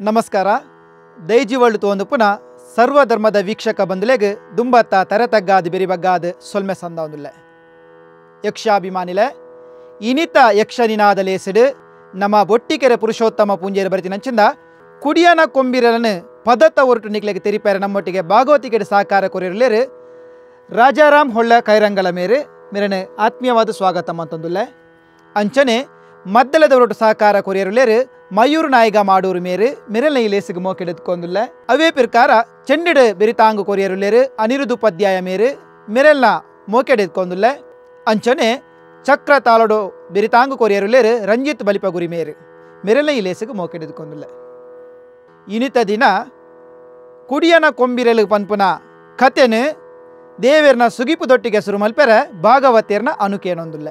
ನಮಸ್ಕಾರ. ದೈಜಿವಳ್ಳು ತೋಂದು ಪುನಃ ಸರ್ವಧರ್ಮದ ವೀಕ್ಷಕ ಬಂದುಲೆಗ್ ದುಂಬತ್ತ ತರತಗ್ಗಾದ ಬಿರಿಬಗ್ಗಾದ ಸೊಲ್ಮೆ ಸಂದೌಂದುಲ್ಲೆ ಯಕ್ಷಾಭಿಮಾನಿಲೆ, ಇನಿತ ಯಕ್ಷನಿನಾದ ಲೇಸಿಡು, ನಮ್ಮ ಬೊಟ್ಟಿಕೆರೆ ಪುರುಷೋತ್ತಮ ಪೂಂಜೇರು ಬರಿತಿನಂಚಿಂದ ಕುಡಿಯನ ಕೊಂಬಿರಲನ್ನು ಪದತ್ತ ಹೊರಟು ನಿಕ್ಲೆಗೆ ತೆರಿಪೇರೆ ನಮ್ಮೊಟ್ಟಿಗೆ ಭಾಗವತಿಕೆಡೆ ಸಹಕಾರ ಕೊರಿರಲೇರು ರಾಜಾರಾಮ್ ಹೊಳ್ಳ ಕೈರಂಗಲ ಮೇರೆ ಮೇರನೆ ಆತ್ಮೀಯವಾದ ಸ್ವಾಗತ ಮಂತೊಂದುಲ್ಲೆ ಅಂಚನೆ ಮದ್ದಲದವರೊಟ್ಟು ಸಹಕಾರ ಕೊರಿಯರುಲೇರು ಮಯೂರ್ ನಾಯಿಗ ಮಾಡೂರು ಮೇರು ಮಿರಲ್ನ ಇಲೇಸಿಗೆ ಮೋಕೆಡೆದುಕೊಂದುಲ್ಲ ಅವೇ ಪ್ರಕಾರ ಚೆಂಡಿಡು ಬೆರಿತಾಂಗು ಕೊರಿಯರುಲೇರು ಅನಿರುದ್ಧ ಉಪಾಧ್ಯಾಯ ಮೇರು ಮಿರಲ್ನ ಮೋಕೆಡೆದುಕೊಂದುಲ್ಲ ಅಂಚನೆ ಚಕ್ರ ತಾಳಡು ಬೆರಿತಾಂಗು ಕೊರಿಯರುಲೇರು ರಂಜಿತ್ ಬಲಿಪ ಗುರಿ ಮೇರು ಮಿರಲ್ನ ಇಲೇಸಿಗೆ ಮೋಕೆಡೆದುಕೊಂದುಲ್ಲ ಇನಿತ ದಿನ ಕುಡಿಯನ ಕೊಂಬಿರಲು ಪನ್ಪುನ ಕತೆನು ದೇವೇರ್ನ ಸುಗಿಪುದೊಟ್ಟಿಗೆ ಹೆಸರು ಮಲ್ಪೆರೆ ಭಾಗವತೇರ್ನ ಅನುಕೇನೊಂದುಲ್ಲ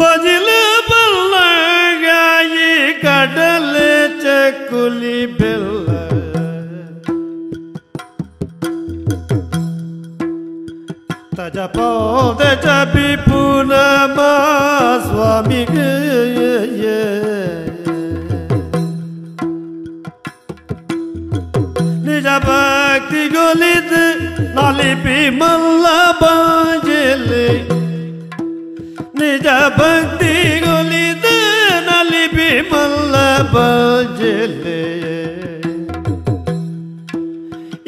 ಬಜಿಲ ಬಲ್ಲಗಾಯಿ ಕಡಲೆ ಚಕ್ಕುಲಿ ಬೆಲ್ಲ ತಜ ಪೌದ ಚಪಿ ಪೂನಮ ಸ್ವಾಮಿಗೆ ನಿಜ ಭಕ್ತಿ ಗೊಲಿದ ನಾಲಿಪಿ ಮಲ್ಲ ಬಾಜಲಿ ನಿಜ ಭಕ್ತಿ ಗೊಲಿದ ನಲಿಪಿ ಮಲ್ಲ ಬಾಜಲಿ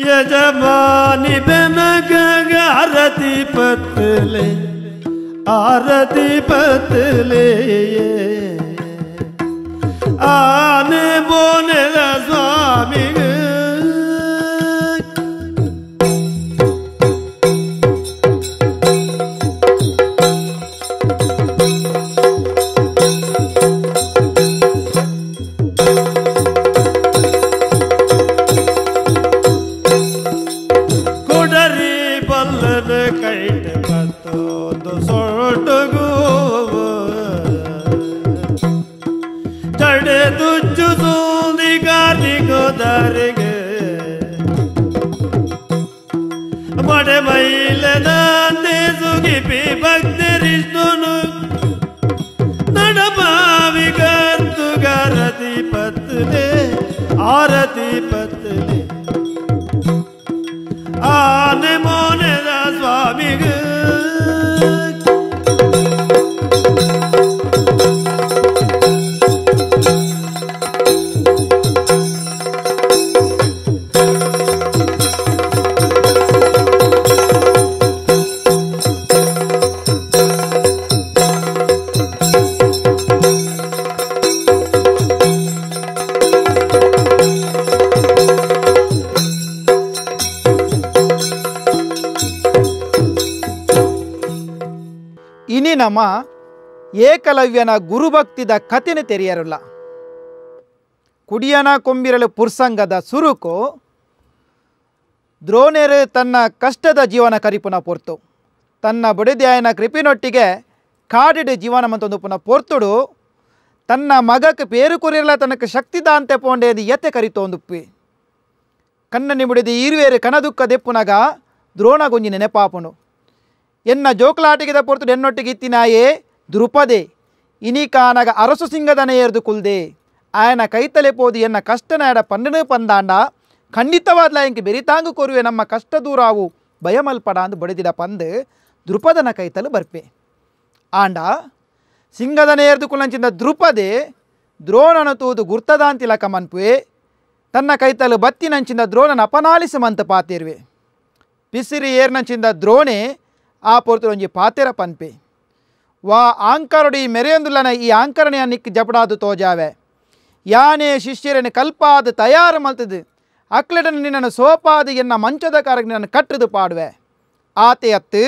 ಯಜಮಾನಿ ಬೆನಗ ಆರತಿ ಪತ್ಲೆ ಆರತಿ ಪತ್ಲೆ ಆನೆ ಬೋನೆದ ಸ್ವಾಮಿಗೆ but ನಮ್ಮ ಏಕಲವ್ಯನ ಗುರುಭಕ್ತಿದ ಕಥೆನ ತೆರೆಯರಲ್ಲ. ಕುಡಿಯನ ಕೊಂಬಿರಲು ಪುರ್ಸಂಗದ ಸುರುಕು, ದ್ರೋಣರು ತನ್ನ ಕಷ್ಟದ ಜೀವನ ಕರಿಪುನ ಪೊರ್ತು. ತನ್ನ ಬುಡಿದಾಯನ ಕೃಪಿನೊಟ್ಟಿಗೆ ಕಾಡಿಡು ಜೀವನ ಮಂತೊಂದು ಪುನಃ ಪೊರ್ತುಡು. ತನ್ನ ಮಗಕ್ಕೆ ಪೇರು ಕುರಿಯಲ್ಲ ತನಕ ಶಕ್ತಿದ ಅಂತೆ ಪೋಂಡೇದು ಎತ್ತೆ ಕರಿತೋಂದುಪ್ಪಿ. ಕಣ್ಣನಿ ಮುಡಿದು ಈರುವೇರು ಕನದುಕ್ಕ ದೆಪ್ಪುನಗ ದ್ರೋಣಗೊಂಜಿ ನೆನಪಾಪುನು ಎನ್ನ ಜೋಕ್ಲಾಟಿಗಿದ ಪೊರ್ತು ಎನ್ನೊಟ್ಟಿಗೆ ಇತ್ತಿನಾಯೇ ದ್ರುಪದೆ ಇನಿಕಾನಗ ಅರಸು ಸಿಂಗದನ ಏರ್ದು ಕುಲ್ದೆ ಆಯನ ಕೈತಲೆ ಪೋದಿ ಎನ್ನ ಕಷ್ಟನಾಡ ಪಂಡನು ಪಂದಾಂಡ ಖಂಡಿತವಾದ್ಲ ಎಂಗೆ ಬೆರಿತಾಂಗು ಕೊರುವೆ ನಮ್ಮ ಕಷ್ಟ ದೂರಾವು ಭಯಮಲ್ಪಡ ಅಂದು ಬಡಿದಿಡ ಪಂದು ದ್ರುಪದನ ಕೈತಲು ಬರ್ಪೆ ಆಂಡ ಸಿಂಗದನ ಏರ್ದು ಕುಲಂಚಿಂದ ದ್ರುಪದೆ ದ್ರೋಣನ ತೂದು ಗುರ್ತದಾಂತಿಲ ಕಮನ್ಪುವೆ ತನ್ನ ಕೈತಲು ಬತ್ತಿನಂಚಿಂದ ದ್ರೋಣನ ಅಪನಾಲಿಸಿ ಮಂತ ಪಾತಿರುವೆ ಪಿಸಿರಿ ಏರ್ನಂಚಿಂದ ದ್ರೋಣೆ ಆ ಪೊರ್ತು ಒಂಜಿ ಪಾತೆರ ಪನ್ಪೆ. ವಾ ಆಂಕರೊಡಿ ಮೆರೆಯೊಂದುಲ್ಲನ ಈ ಆಂಕರಣೆಯ ನಿಕ್ ಜಪಡಾದು ತೋಜಾವೆ. ಯಾನೇ ಶಿಷ್ಯರನ್ನು ಕಲ್ಪಾದ ತಯಾರು ಮಲ್ತದು, ಅಕ್ಲೆಡನ ನಿನ್ನನ್ನು ಸೋಪಾದ ಎನ್ನ ಮಂಚದ ಕಾರಕ್ಕೆ ನಿನ್ನನ್ನು ಕಟ್ಟದು ಪಾಡುವೆ. ಆತೆ ಅತ್ತು,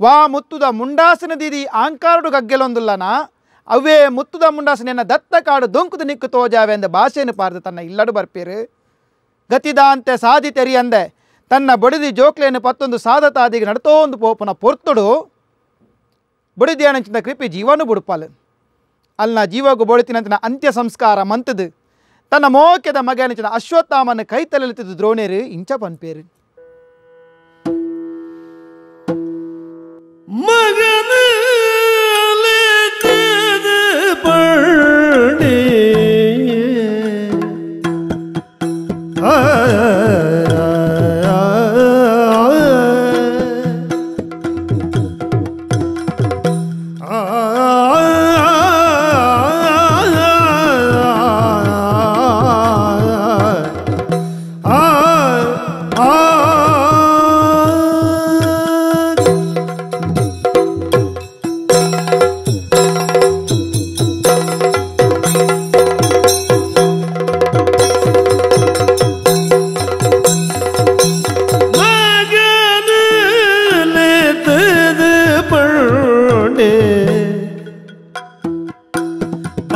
ವಾ ಮುತ್ತುದ ಮುಂಡಾಸನ ದೀದಿ ಆಂಕಾರಡು ಗಗ್ಗೆಲೊಂದುಲ್ಲನ ಅವೇ ಮುತ್ತುದ ಮುಂಡಾಸಿನ ದತ್ತ ಕಾಡು ದೊಂಕುದು ನಿಕ್ಕು ತೋಜಾವೆ ಎಂದ ಭಾಷೆಯನ್ನು ಪಾರ್ದು ತನ್ನ ಇಲ್ಲಡು ಬರ್ಪೀರು. ಗತಿದಾಂತೆ ಸಾಧಿ ತೆರಿಯಂದೆ ತನ್ನ ಬಡಿದಿ ಜೋಕ್ಲೆಯನ್ನು ಪತ್ತೊಂದು ಸಾಧತಾದಿಗೆ ನಡತೋಂದು ಪೋಪನ ಪೊರ್ತುಡು. ಬುಡಿದ್ಯಾನಂಚಿನ ಕೃಪೆ ಜೀವನು ಬುಡುಪಾಲ. ಅಲ್ಲಿನ ಜೀವಗು ಬೋಳಿತಿನಂತಿನ ಅಂತ್ಯ ಸಂಸ್ಕಾರ ಮಂತದು. ತನ್ನ ಮೋಕ್ಯದ ಮಗನಂಚಿನ ಅಶ್ವತ್ಥಾಮನ ಕೈ ತಲೆಲಿತಿದ್ದು ದ್ರೋಣೇರು, ಇಂಚ ಪನ್ಪೇರು. ಮಗನ uh -huh.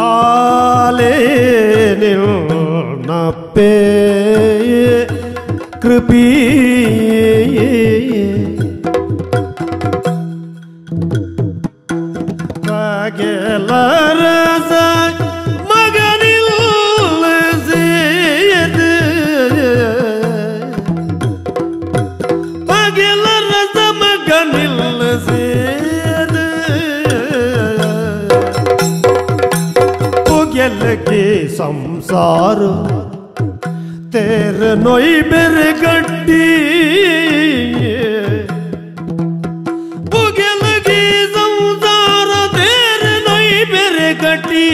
ಆಲೇ ನಿಲ್ ನಪ್ಪೇ ಕೃಪೀ ਸੰਸਾਰ ਤੇਰ ਨੋਈ ਬਿਰ ਗੱਡੀ ਬੁਗਲ ਗੀ ਸੰਸਾਰ ਤੇਰ ਨੋਈ ਬਿਰ ਗੱਡੀ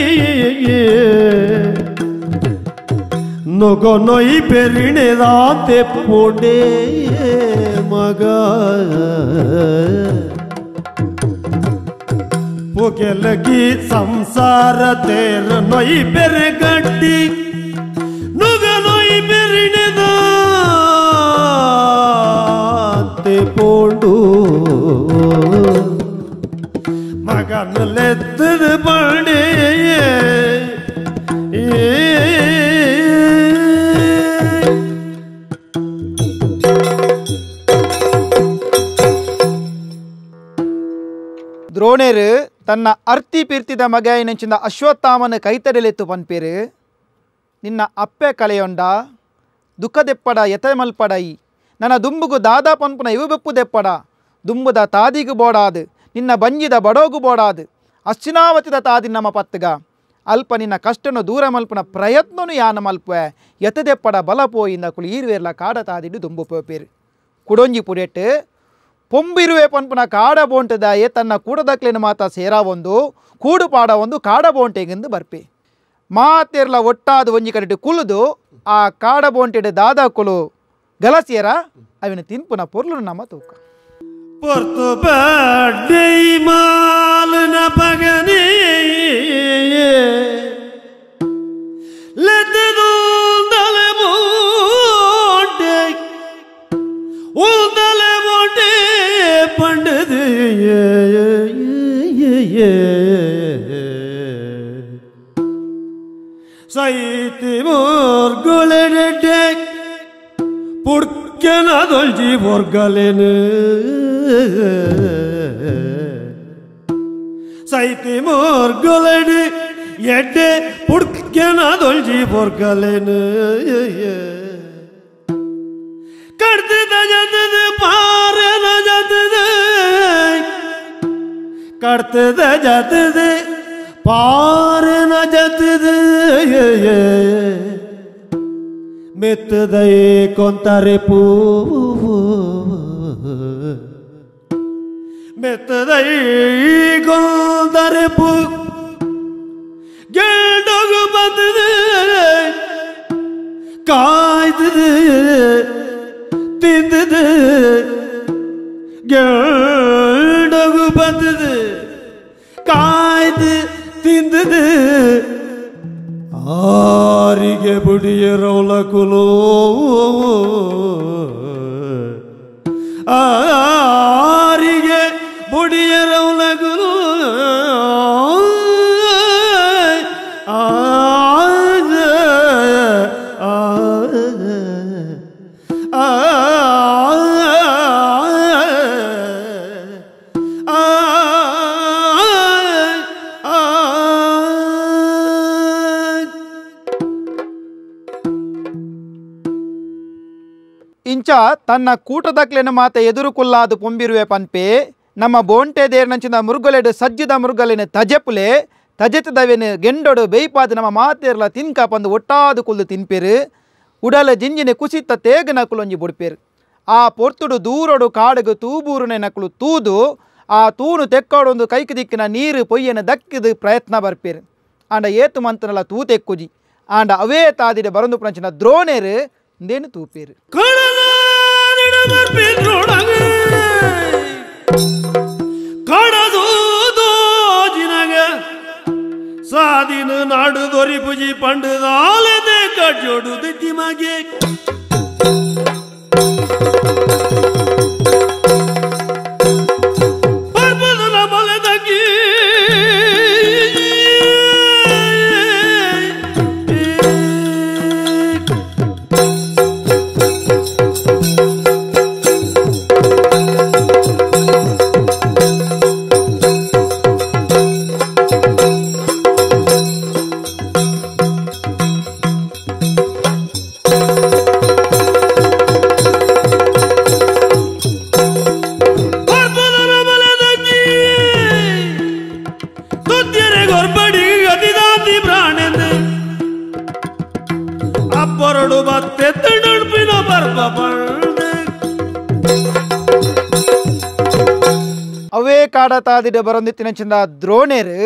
ਨੋਗੋ ਨੋਈ ਬਿਰਣੇ ਦਾ ਤੇ ਪੋੜੇ ਮਗਾ ಮಗ ಪುಗೆಲಗಿ ಸಂಸಾರ ತೇರ ನೊಯ್ ಬೆರೆ ಗಟ್ಟಿ ನುಗ ನೊಯ್ ಬೆರಿಣೆದಾತೆ ಪೋಡು ಮಗನಲೆತ್ತದ ಬಡೆ ದ್ರೋಣೇರು ತನ್ನ ಅರ್ತಿ ಪಿರ್ತಿದ ಮಗ ನೆಂಚಿನ ಅಶ್ವತ್ಥಾಮನ ಕೈತಡೆಲೆತ್ತು ಪನ್ಪೇರು, ನಿನ್ನ ಅಪ್ಪೆ ಕಲೆಯೊಂಡ, ದುಃಖದೆಪ್ಪಡ ಎತ ಮಲ್ಪಡೈ ನನ್ನ ದುಂಬುಗು ದಾದಾ ಪನ್ಪುನ ಇವು ಬೆಪ್ಪು ದೆಪ್ಪಡ ದುಂಬುದ ತಾದಿಗು ಬೋಡಾದು, ನಿನ್ನ ಬಂಜಿದ ಬಡೋಗು ಬೋಡಾದು, ಅಶ್ಚಿನಾವತಿದ ತಾದಿ ನಮ್ಮ ಪತ್ತಗ ಅಲ್ಪ ನಿನ್ನ ಕಷ್ಟನು ದೂರ ಮಲ್ಪನ ಪ್ರಯತ್ನನು ಯಾನ ಮಲ್ಪೆ ಎತದೆಪ್ಪಡ ಬಲ ಪೋಯಿಂದ ಕುಳಿ ಈರುವೆರ್ಲ ಕಾಡ ತಾದಿಡು ದುಂಬು ಪೋಪೇರು. ಕುಡೊಂಜಿ ಪುಡೆಟ್ಟು ಪೊಂಬಿರುವೆ ಪನ್ಪುನ ಕಾಡ ಬೋಂಟದಾಯೆ ತನ್ನ ಕೂಡದಕ್ಲಿನ ಮಾತ ಸೇರವೊಂದು ಒಂದು, ಕೂಡು ಪಾಡ ಒಂದು ಕಾಡ ಬೋಂಟೆಗೆಂದು ಬರ್ಪಿ. ಮಾತೆರ್ಲ ಒಟ್ಟಾದ ಒಂಜಿ ಕಡೆ ಕುಲುದು, ಆ ಕಾಡ ಬೋಂಟೆಡ್ ದಾದ ಕುಲು ಗಲಸಿಯರ ಅವಿನ ತಿನ್ಪುನ ಪೊರ್ಲು ನಮ್ಮ ತೂಕ. Porto Badei mal Said Timur golene dek Purken adolji vor galene Said Timur golene yedde Purken adolji vor galene ಕಡ್ತಿದ ಜತದ ಪಾರನ ಜತದ ಕಡ್ತದ ಜತದ ಪಾರನ ಜತದ ಮೆತ್ತದೈ ಕೊಂತಾರೆ ಪೂ ಮೆತ್ತದೈ ಕೊಂತಾರೆ ಪೂ ಗೆಂಡೋಗು ಬಂದದೆ ಕಾಯ್ದದೆ ತಿಂದದೆ ಗೆಂಡೋಗು ಬಂದದೆ ಕಾಯ್ದು ತಿಂದದೆ ಆರಿಗೆ ಬುಡಿಯರೊಳಕುಲೋ ಆರಿಗೆ ತನ್ನ ಕೂಟದಕ್ಲೆನ ಮಾತೆ ಎದುರುಕುಲ್ಲಾದು ಪೊಂಬಿರುವೆ ಪನ್ಪೆ ನಮ್ಮ ಬೋಂಟೆ ದೇರ್ನಂಚಿನ ಮುರುಗಲೆಡು ಸಜ್ಜಿದ ಮುರುಗಲಿನ ತಜೆಪುಲೆ ತಜೆತದವೆನು ಗೆಂಡೊಡು ಬೇಯ್ಪಾದ ನಮ್ಮ ಮಾತೇರ್ಲ ತಿನ್ಕ ಪಂದು ಒಟ್ಟಾದು ಕುಲ್ಲು ತಿನ್ಪೆರು ಉಡಲ ಜಿಂಜಿನ ಕುಸಿತ ತೇಗ ನಕುಲೊಂಜಿ ಬುಡ್ಪೇರು ಆ ಪೊರ್ತುಡು ದೂರೊಡು ಕಾಡುಗು ತೂಬೂರುನೆ ನಕಲು ತೂದು ಆ ತೂನು ತೆಕ್ಕೋಡೊಂದು ಕೈಕ್ ದಿಕ್ಕಿನ ನೀರು ಪೊಯ್ಯನ ದಕ್ಕಿದು ಪ್ರಯತ್ನ ಬರ್ಪೇರು ಆಂಡ ಏತು ಮಂತನಲ ತೂ ತೆಕ್ಕುಜಿ ಆಂಡ ಅವೇ ತಾದಿಡೆ ಬರಂದು ಪಂಚಿನ ದ್ರೋಣೇರು ಇಂದೇನು ತೂಪೇರು ಕಡಲಾಡಿಡ ಬರ್ಪಿದ್ರೊಡಗೆ ಕಡದೋಜಿನಗ ಸಾದಿನ ನಾಡು ದೊರಿಪುಜಿ ಪಂಡದಾಲದೆ ಕಡ್ಜೋಡು ತಾದಿಡೆ ಬರೊಂದಿತ್ತಿನ ಚಿಂದ ದ್ರೋಣೇರು,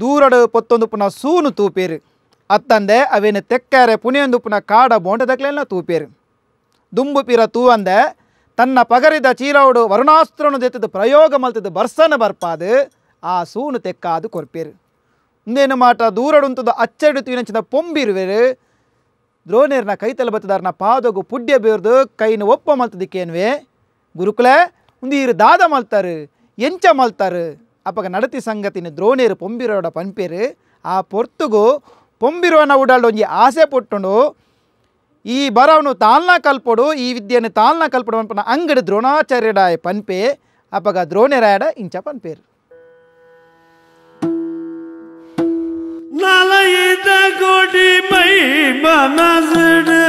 ದೂರಡು ಪೊತ್ತೊಂದು ಪುನಃ ಸೂನು ತೂಪೇರು. ಅತ್ತಂದೆ ಅವೇನು ತೆಕ್ಕರೆ ಪುನಃ ಕಾಡ ಬೋಂಡದಕ್ಲೆಲ್ಲ ತೂಪೇರು. ದುಂಬು ಪಿರ ತೂವಂದೆ, ತನ್ನ ಪಗರಿದ ಚೀರವುಡು ವರುಣಾಸ್ತ್ರನು ದೆತ್ತದ ಪ್ರಯೋಗ ಮಲ್ತದ ಬರ್ಸನ ಬರ್ಪಾದು, ಆ ಸೂನು ತೆಕ್ಕಾದು ಕೊರ್ಪೇರು. ಇಂದೇನು ಮಾಟ ದೂರಡುಂತದ ಅಚ್ಚಡು ಚಂದ ಪೊಂಬಿರುವೆರು, ದ್ರೋಣೇರ್ನ ಕೈತಲ ಬತ್ತದಾರ್ನ ಪಾದಗು ಪುಡ್ಯ ಬೇರ್ದು ಕೈನ ಒಪ್ಪ ಮಲ್ತದಕ್ಕೇನುವೆ? ಗುರುಕುಲೆ ಉಂದೀರು ದಾದ ಮಲ್ತಾರು ಎಂಚ ಮಲ್ತಾರು. ಅಪ್ಪಗ ನಡತಿ ಸಂಗತಿನ ದ್ರೋಣೇರು ಪೊಂಬಿರೋಡ ಪನ್ಪೇರು. ಆ ಪೊರ್ತುಗು ಪೊಂಬಿರೋನ ಉಡಾಳು ಒಂಜಿ ಆಸೆ ಪೊಟ್ಟುಂಡು. ಈ ಬರವನು ತಾಲ್ನ ಕಲ್ಪೊಡು, ಈ ವಿದ್ಯೆಯನ್ನು ತಾಲ್ನ ಕಲ್ಪಡು ಅನ್ಪನ ಅಂಗಡಿ ದ್ರೋಣಾಚಾರ್ಯಡಾಯ ಪನ್ಪೆ. ಅಪ್ಪಗ ದ್ರೋಣರಾಯಡ ಇಂಚ ಪನ್ಪೇರು. ನಲಯಿತ ಕೋಟಿ ಮೈ ಮನಸಡು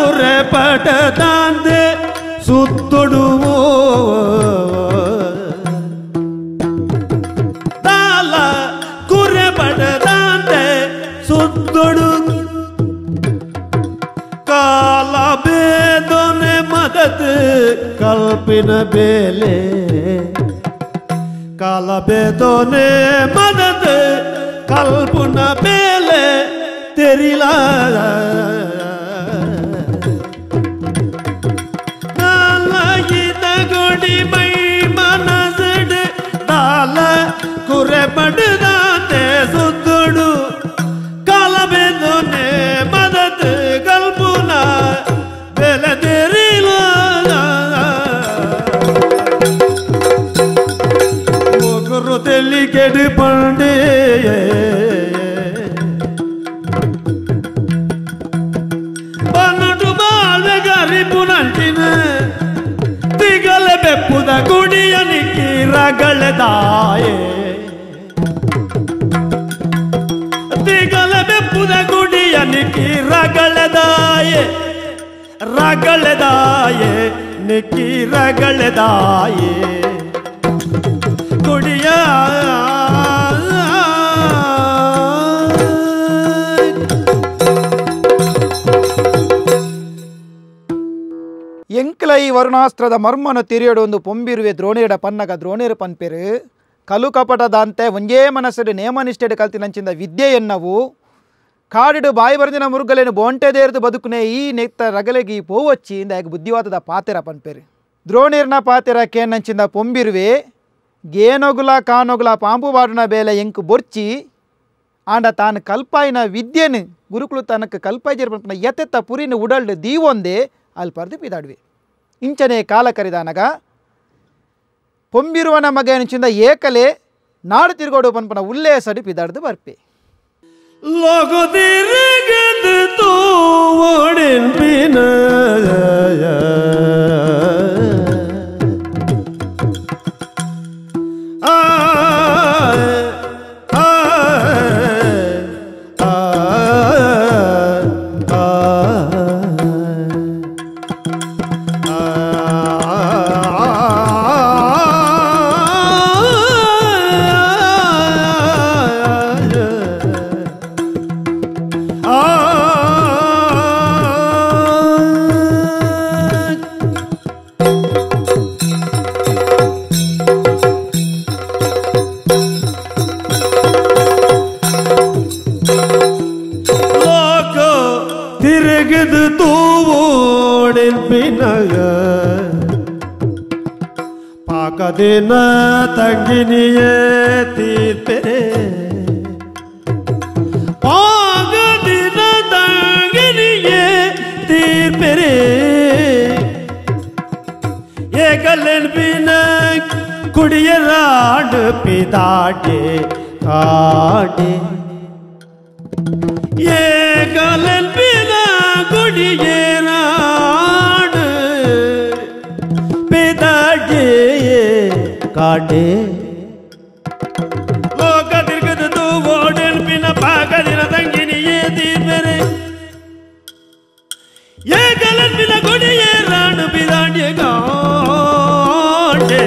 ತಾಲ ಗುರೆ ಪಟ ತಾಂದೆ ಸುತ್ತೊಡುವೋ ತಾಲ ಗುರೆ ಪಟ ತಾಂದೆ ಸುತ್ತೊಡು ಕಾಲ ಬೇದೊನೆ ಮದತ್ ಕಲ್ಪಿನ ಬೇಲೆ ಕಾಲ ಬೇದೋನೆ ಮದದ ಕಲ್ಪನ ಬೇಲೆ ತೆರಿಲ ರಗಳೆದಾಯೆ ದಿಗಲ ಬೆಪ್ಪುದ ಗುಡಿಯನಿಕ್ಕಿ ರಗಳದಾಯೆ ರಗಳದಾಯೆ ನಿಕ್ಕಿ ರಗಳೆದಾಯೆ. ಎಂಕ್ಲೈ ವರುಣಾಸ್ತ್ರದ ಮರ್ಮನ ತಿರಿಯಡು ಒಂದು ಪೊಂಬಿರುವೆ ದ್ರೋಣಿಯಡ ಪನ್ನಗ ದ್ರೋಣಿರು ಪನ್ಪೆರು. ಕಲು ಕಪಟದಂತೆ ಒಂಜೇ ಮನಸ್ಸಡು ನೇಮನಿಷ್ಠೆಡು ಕಲ್ತಿನಂಚಿಂದ ವಿದ್ಯೆ ಎನ್ನವು. ಕಾಡಿಡು ಬಾಯಿ ಬರೆದಿನ ಮುರುಗಲೇನು ಬೊಂಟೆದೇರ್ದು ಬದುಕುನೆ ಈ ನೆತ್ತ ರಗಲೆಗಿ ಪೋವಚ್ಚಿ ಇಂದ ಬುದ್ಧಿವಾದದ ಪಾತೆರ ಪನ್ಪೇರಿ. ದ್ರೋಣಿರ್ನ ಪಾತೆರ ಕೇನಂಚಿಂದ ಪೊಂಬಿರುವೆ. ಗೇನೊಗುಲ ಕಾನೊಗುಲ ಪಾಂಪು ಬಾಡಿನ ಬೇಲೆ ಎಂಕು ಬೊರ್ಚಿ. ಆಂಡ ತಾನು ಕಲ್ಪಾಯಿನ ವಿದ್ಯೆನು ಗುರುಕುಲು ತನಕ ಕಲ್ಪಾಯಿ ಪನ್ಪನ ಎತ್ತೆತ್ತ ಪುರಿನ ಉಡಲ್ಡು ದೀವೊಂದೇ ಅಲ್ಲಿ ಪರ್ದು ಇಂಚನೆ ಕಾಲ ಕರಿದಾನಗ ಪೊಂಬಿರುವನ ಮಗನಿಂಚಿಂದ ಏಕಲೆ, ನಾಡು ತಿರುಗೋಡು ಪನ್ಪನ ಉಲ್ಲೇಸಡಿ ಪಿದಾಡ್ದು ಬರ್ಪೆ. Logo dirigendo tu ತಿರುಗಿದು ತೂವೋಡಿನ ಪಿನಗ ಪಾಕದಿನ ತಂಗಿನಿಯೇ ತೀರ್ಪೆ ಪಾಕದಿನ ತಂಗಿನಿಯೇ ತೀರ್ಪೆರೆ ಏಕಲೆನ್ ಪಿನ ಕುಡಿಯರಾಡು அடியேனாடு பெதாடியே காடே லோகத்திற்கு தூவோடேன் பின்ன பாகதிர தங்கினியே தீர்வரே. ஏகலன் பின்ன கொடியே ராணு பிதாண்டிய காண்டே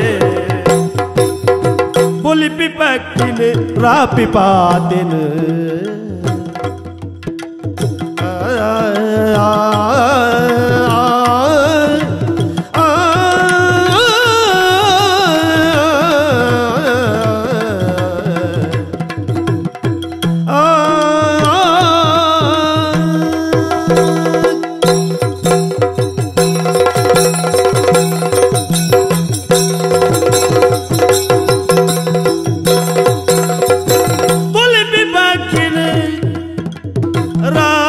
பொலிப்பி பக்கினு ராப்பி பாத்தினு. Ra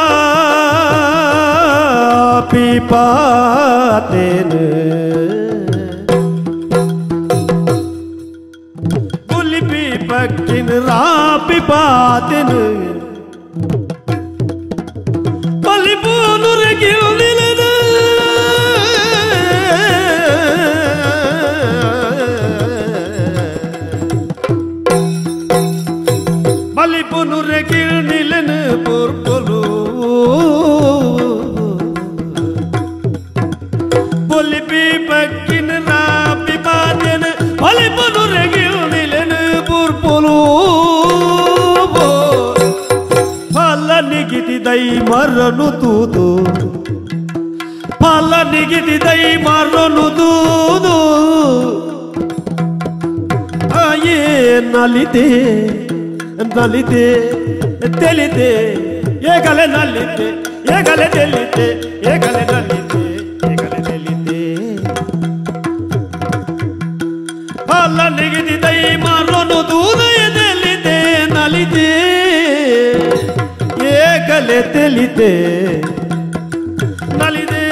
பாத்தேன் புலிபி பக்கின் ராப்பி பாத்தேன் ಮರನು ತೂದು ಫಲ ನಿಗಿದಿ ದೈ ಮರನು ತೂದು ಆಯೇ ನಲಿದೆ ನಲಿದೆ ತೆಲಿದೆ ಏಗಲೆ ನಲಿದೆ ಏಗಲೆ ತೆಲಿದೆ ಏಗಲೆ ನಲಿದೆ ಏಗಲೆ ತೆಲಿದೆ ಫಲ ನಿಗಿದಿ ತೆಲಿತೆ ನಲಿದೆ.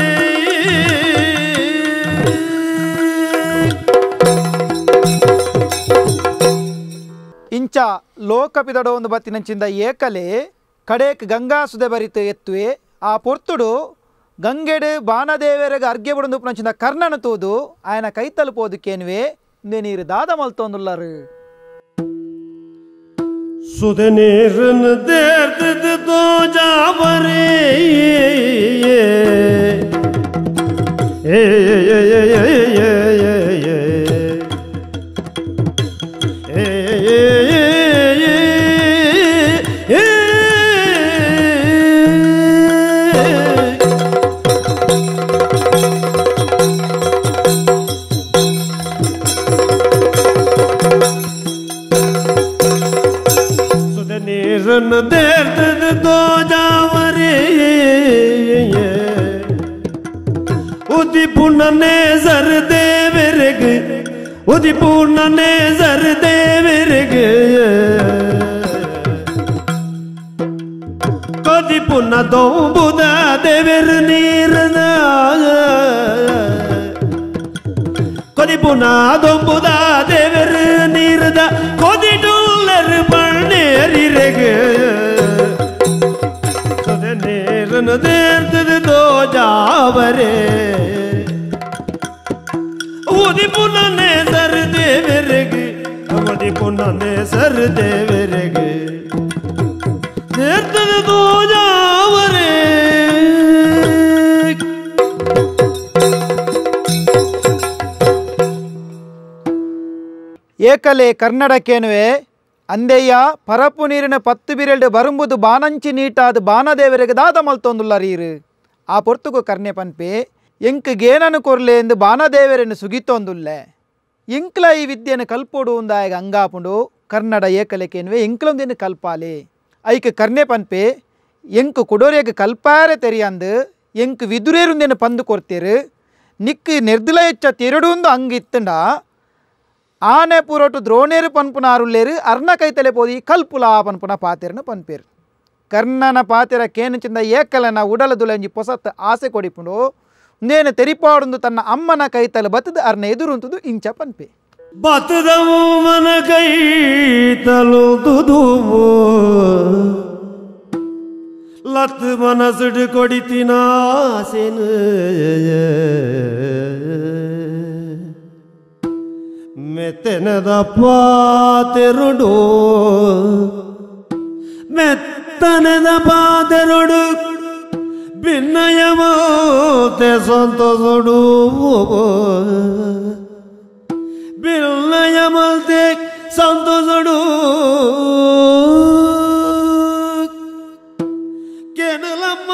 ಇಂಚ ಲೋಕಪಿದಡೋ ಒಂದು ಬತ್ತಿನಂಚಿಂದ ಏಕಲೆ ಕಡೇಕ್ ಗಂಗಾಸುದೆ ಬರಿತು ಎತ್ತುವೆ. ಆ ಪೊರ್ತುಡು ಗಂಗೆಡು ಬಾನದೇವರಿಗೆ ಅರ್ಗೆ ಬಿಡೊಂದು ನಂಚಿನ ಕರ್ಣನ ತೂದು ಆಯನ ಕೈ ತಲುಪೋದಕ್ಕೇನುವೆ ನೀರು ದಾದ ಮಲ್ತೊಂದುಲ್ಲರು. Sudenir'in derdi doca var ey ey ey ey ey ey ey चरण देव दो जावरे। उदी पूर्ण ने जर देव रिग उदी पूर्ण ने जर देव रिग कदी पुन दो बुदा देवर नीर कदी पूर्ण दो बुदा देवर नीर ಬಣ್ಣೇರಿರೆಗೆ ಸದ ನೇರನ ದೇರ್ತದ ದೋಜಾವರೆ ಉದಿ ಪುನನೆ ಸರ್ ದೇವರೆಗೆ ಉದಿ ಪುನನೆ ಸರ್ ದೇವರೆಗೆ ದೇರ್ತದ ದೋಜಾವರೆ ಏಕಲೆ ಕನ್ನಡಕ್ಕೇನುವೆ ಅಂದೆಯ್ಯ ಪರಪು ನೀರಿನ ಪತ್ತು ಬಿರೆಲ್ಡು ಬರುಂಬುದು ಬಾನಂಚಿ ನೀಟಾದ ಬಾನದೇವರಿಗೆ ದಾದ ಮಲ್ತೊಂದುಲ್ಲ ರೀರು ಆ ಪೊರ್ತುಗು ಕರ್ಣೆ ಪನ್ಪೆ ಎಂಕ್ ಗೇನನು ಕೊರ್ಲೆ ಎಂದು ಬಾನದೇವರನ್ನು ಸುಗಿತೊಂದುಲ್ಲೆ ಎಂಕ್ಲ ಈ ವಿದ್ಯೆಯನ್ನು ಕಲ್ಪೋಡು ಉಂದಾಯಗ ಅಂಗಾಪುಂಡು ಕನ್ನಡ ಏಕಲೆಕೇನುವೆ ಎಂಕ್ಲೊಂದಿನ ಕಲ್ಪಾಲೆ ಐಕ್ ಕರ್ಣೆ ಪನ್ಪೆ ಎಂಕ್ ಕುಡೋರಿಯಗ ಕಲ್ಪಾರೆ ತೆರಿಯಂದು ಎಂಕ್ ವಿದುರೇರುಂದೇನು ಪಂದು ಕೊರ್ತೀರು ನಿಕ್ ನಿರ್ದಿಲ ಹೆಚ್ಚ ತಿರುಡುಂದು ಹಂಗಿತ್ತಂಡ ಆನೆ ಪೂರೊಟ್ಟು ದ್ರೋಣೇರು ಪನ್ಪುನಾರುಲ್ಲೇರು ಅರ್ಣ ಕೈತಲೆ ಪೋದಿ ಕಲ್ಪುಲಾ ಪನ್ಪುನ ಪಾತೆರನ ಪನ್ಪೇರು. ಕರ್ಣನ ಪಾತೆರ ಕೇನುಚಿಂದ ಏಕಲನ ಉಡಲ ಪೊಸತ್ತ ಪೊಸತ್ ಆಸೆ ಕೊಡಿಪುಂಡು. ನೇನು ತೆರಿಪಾಡೊಂದು ತನ್ನ ಅಮ್ಮನ ಕೈತಲು ಬತ್ತದ ಅರ್ನ ಎದುರುಂತದು ಇಂಚ ಪನ್ಪೆ. ಬತ್ತದವು ಮನ ಕೈ ಲತ್ ಮನಸುಡು ಕೊಡಿತಿನಾಸೆನು ಮೆತ್ತನದ ಪಾತೆರುಡು. ಮೆತ್ತನದ ಪಾತೆರುಡು. ಭಿನ್ನಯಮೋತೆ ಸಂತೋಷಡು ಬಿಲ್ಲಯಮಲ್ತೆ ಸಂತೋಷಡು ಕೆನಲಮ್ಮ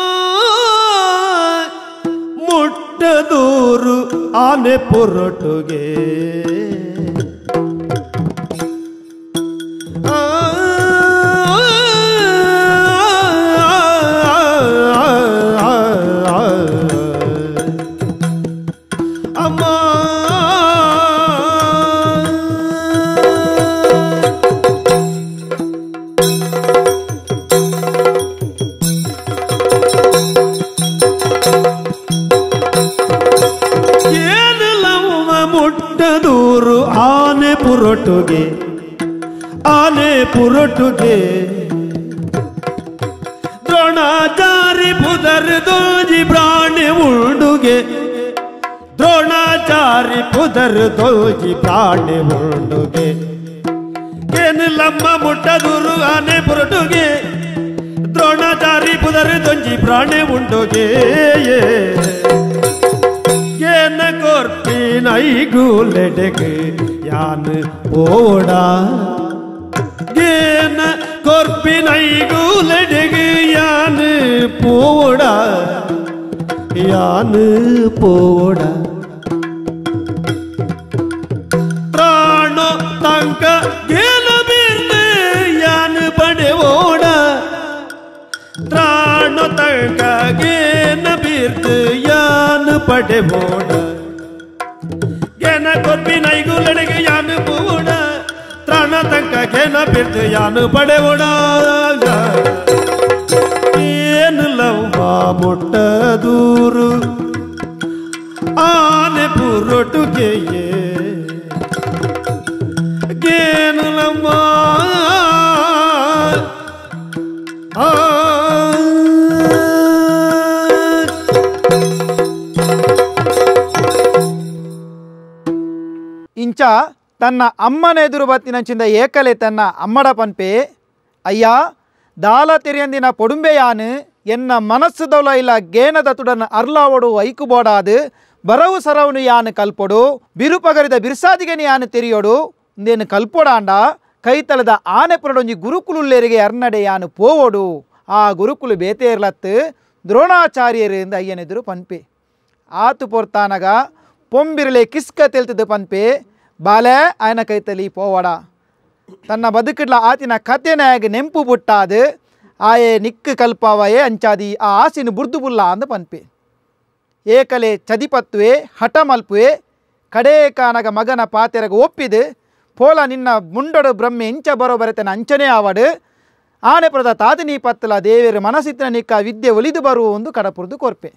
ಆನೆ ಪೊರಟುಗೆ. ಪುದರ್ ದೋಜಿ ಪ್ರಾಣಿ ಉಂಡುಗೆ. ದ್ರೋಣಾಚಾರಿ ಪುದರ್ ದೋಜಿ ಪ್ರಾಣಿ ಉಂಡುಗೆ. ಏನಿಲ್ಲಮ್ಮ ಮುಟ್ಟದೂರು ಆನೆ ಪುರಟುಗೆ. ದ್ರೋಣಾಚಾರಿ ಪುದರ್ ದೊಂಜಿ ಪ್ರಾಣಿ ಉಂಡುಗೆ. ಏನ ಕೊರ್ಪಿನೈ ಗೂಲೆಡೆಗೆ ಯಾನ್ ಓಡಾ ಯಾನ್ ಪಡೆ ಓಡ ಗೆನ ಕೊಪ್ಪಿ ನೈಗುಲಡೆಗೆ ಯಾನ್ ಪೂಡ ತ್ರಾಣ ತಂಕ ಗೆನ ಬೀರ್ದು ಯಾನ್ ಪಡೆ ಓಡ ಏನು ಲವ್ವ ಮುಟ್ಟ ದೂರು ಆನೆ ಪುರೊಟುಗೆಯೇ ಗೇನುಲಮ್ಮ ಆ ಇಂಚ ತನ್ನ ಅಮ್ಮನ ಎದುರು ಬತ್ತಿನಂಚಿಂದ ಏಕಲೆ ತನ್ನ ಅಮ್ಮಡ ಪನ್ಪೆ, ಅಯ್ಯ ದಾಲ ತಿರಿಯಂದಿನ ಪೊಡುಂಬೆಯಾನು ಎನ್ನ ಮನಸ್ಸುದೊಲ ಇಲ್ಲ ಗೇನದ ತುಡನ ಅರ್ಲಾವಡು ಐಕುಬೋಡಾದು ಬರವು ಸರವನು ಯಾನು ಕಲ್ಪೊಡು ಬಿರುಪಗರಿದ ಬಿರ್ಸಾದಿಗೆನೆ ಯಾನು ತೆರೆಯೋಡು ಇಂದೇನು ಕಲ್ಪೊಡಾಂಡ, ಕೈತಲದ ಆನೆ ಪುರಡೊಂಜಿ ಗುರುಕುಲುಲ್ಲೇರಿಗೆ ಅರ್ನಡೆ ಯಾನು ಪೋವೋಡು, ಆ ಗುರುಕುಲು ಬೇತೇರ್ಲತ್ತು ದ್ರೋಣಾಚಾರ್ಯರಿಂದ ಅಯ್ಯನೆದುರು ಪನ್ಪೆ. ಆತು ಪೊರ್ತಾನಗ, ಪೊಂಬಿರಲೆ ಕಿಸ್ಕ ತೆಲ್ತದ ಪನ್ಪೆ ಬಾಲೆ, ಆಯನ ಕೈತಲಿ, ಪೋವಡ. ತನ್ನ ಬದುಕಿಡ್ಲ ಆತಿನ ಕಥೆನಾಗ ನೆಂಪು ಬುಟ್ಟಾದು, ಆಯೆ ನಿಕ್ಕು ಕಲ್ಪವಯೇ ಅಂಚಾದಿ, ಆ ಆಸಿನ ಬುರ್ದು ಬುಲ್ಲ ಅಂದ ಪನ್ಪೆ. ಏಕಲೆ ಚದಿಪತ್ವೆ ಹಠ ಮಲ್ಪುವೆ ಕಡೇ ಕಾನಗ ಮಗನ ಪಾತೆರಗ ಒಪ್ಪಿದು, ಪೋಲ ನಿನ್ನ ಮುಂಡಡು ಬ್ರಹ್ಮೆ ಇಂಚ ಬರೋ ಬರೆತನ ಅಂಚನೆ ಆವಡು ಆನೆಪುರದ ತಾದಿನಿ ಪತ್ತಲ ದೇವಿಯರ ಮನಸ್ಸಿತ್ತಿನ ನಿಕ್ಕ ವಿದ್ಯೆ ಒಲಿದು ಬರುವ ಒಂದು ಕಡಪುರದು ಕೊರ್ಪೆ.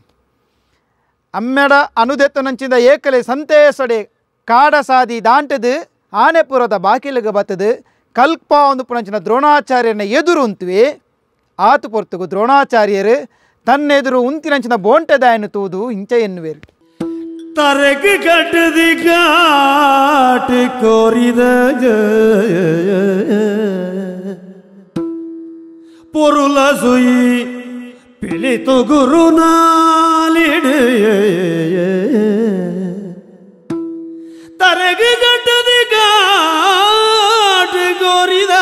ಅಮ್ಮೆಡ ಅನುದೆತ್ತನಂಚಿಂದ ಏಕಲೆ ಸಂತೇಸಡೆ ಕಾಡ ಸಾದಿ ದಾಂಟದು, ಆನೆಪುರದ ಬಾಕಿಲಿಗೆ ಬತ್ತದು, ಕಲ್ಪ ಒಂದು ಪುನಂಚಿನ ದ್ರೋಣಾಚಾರ್ಯನ ಎದುರು ಉಂತುವೆ ಆತು ಪೊರ್ತುಗು ದ್ರೋಣಾಚಾರ್ಯರು, ತನ್ನೆದುರು ಉಂತಿನಂಚಿನ ಎನ್ನು ತೂದು ಇಂಚ ಎನ್ನುವೇರು. ತರಗ ಕಟ್ಟದಿ ಕಾಟ ಕೋರಿದಾಗ ಪೊರುಲ ಸುಯಿ ಪಿಳಿತು ಗುರು ನಾಲಿಡು ತರಗ ಕಟ್ಟದಿ ಕಾಟ ಕೋರಿದ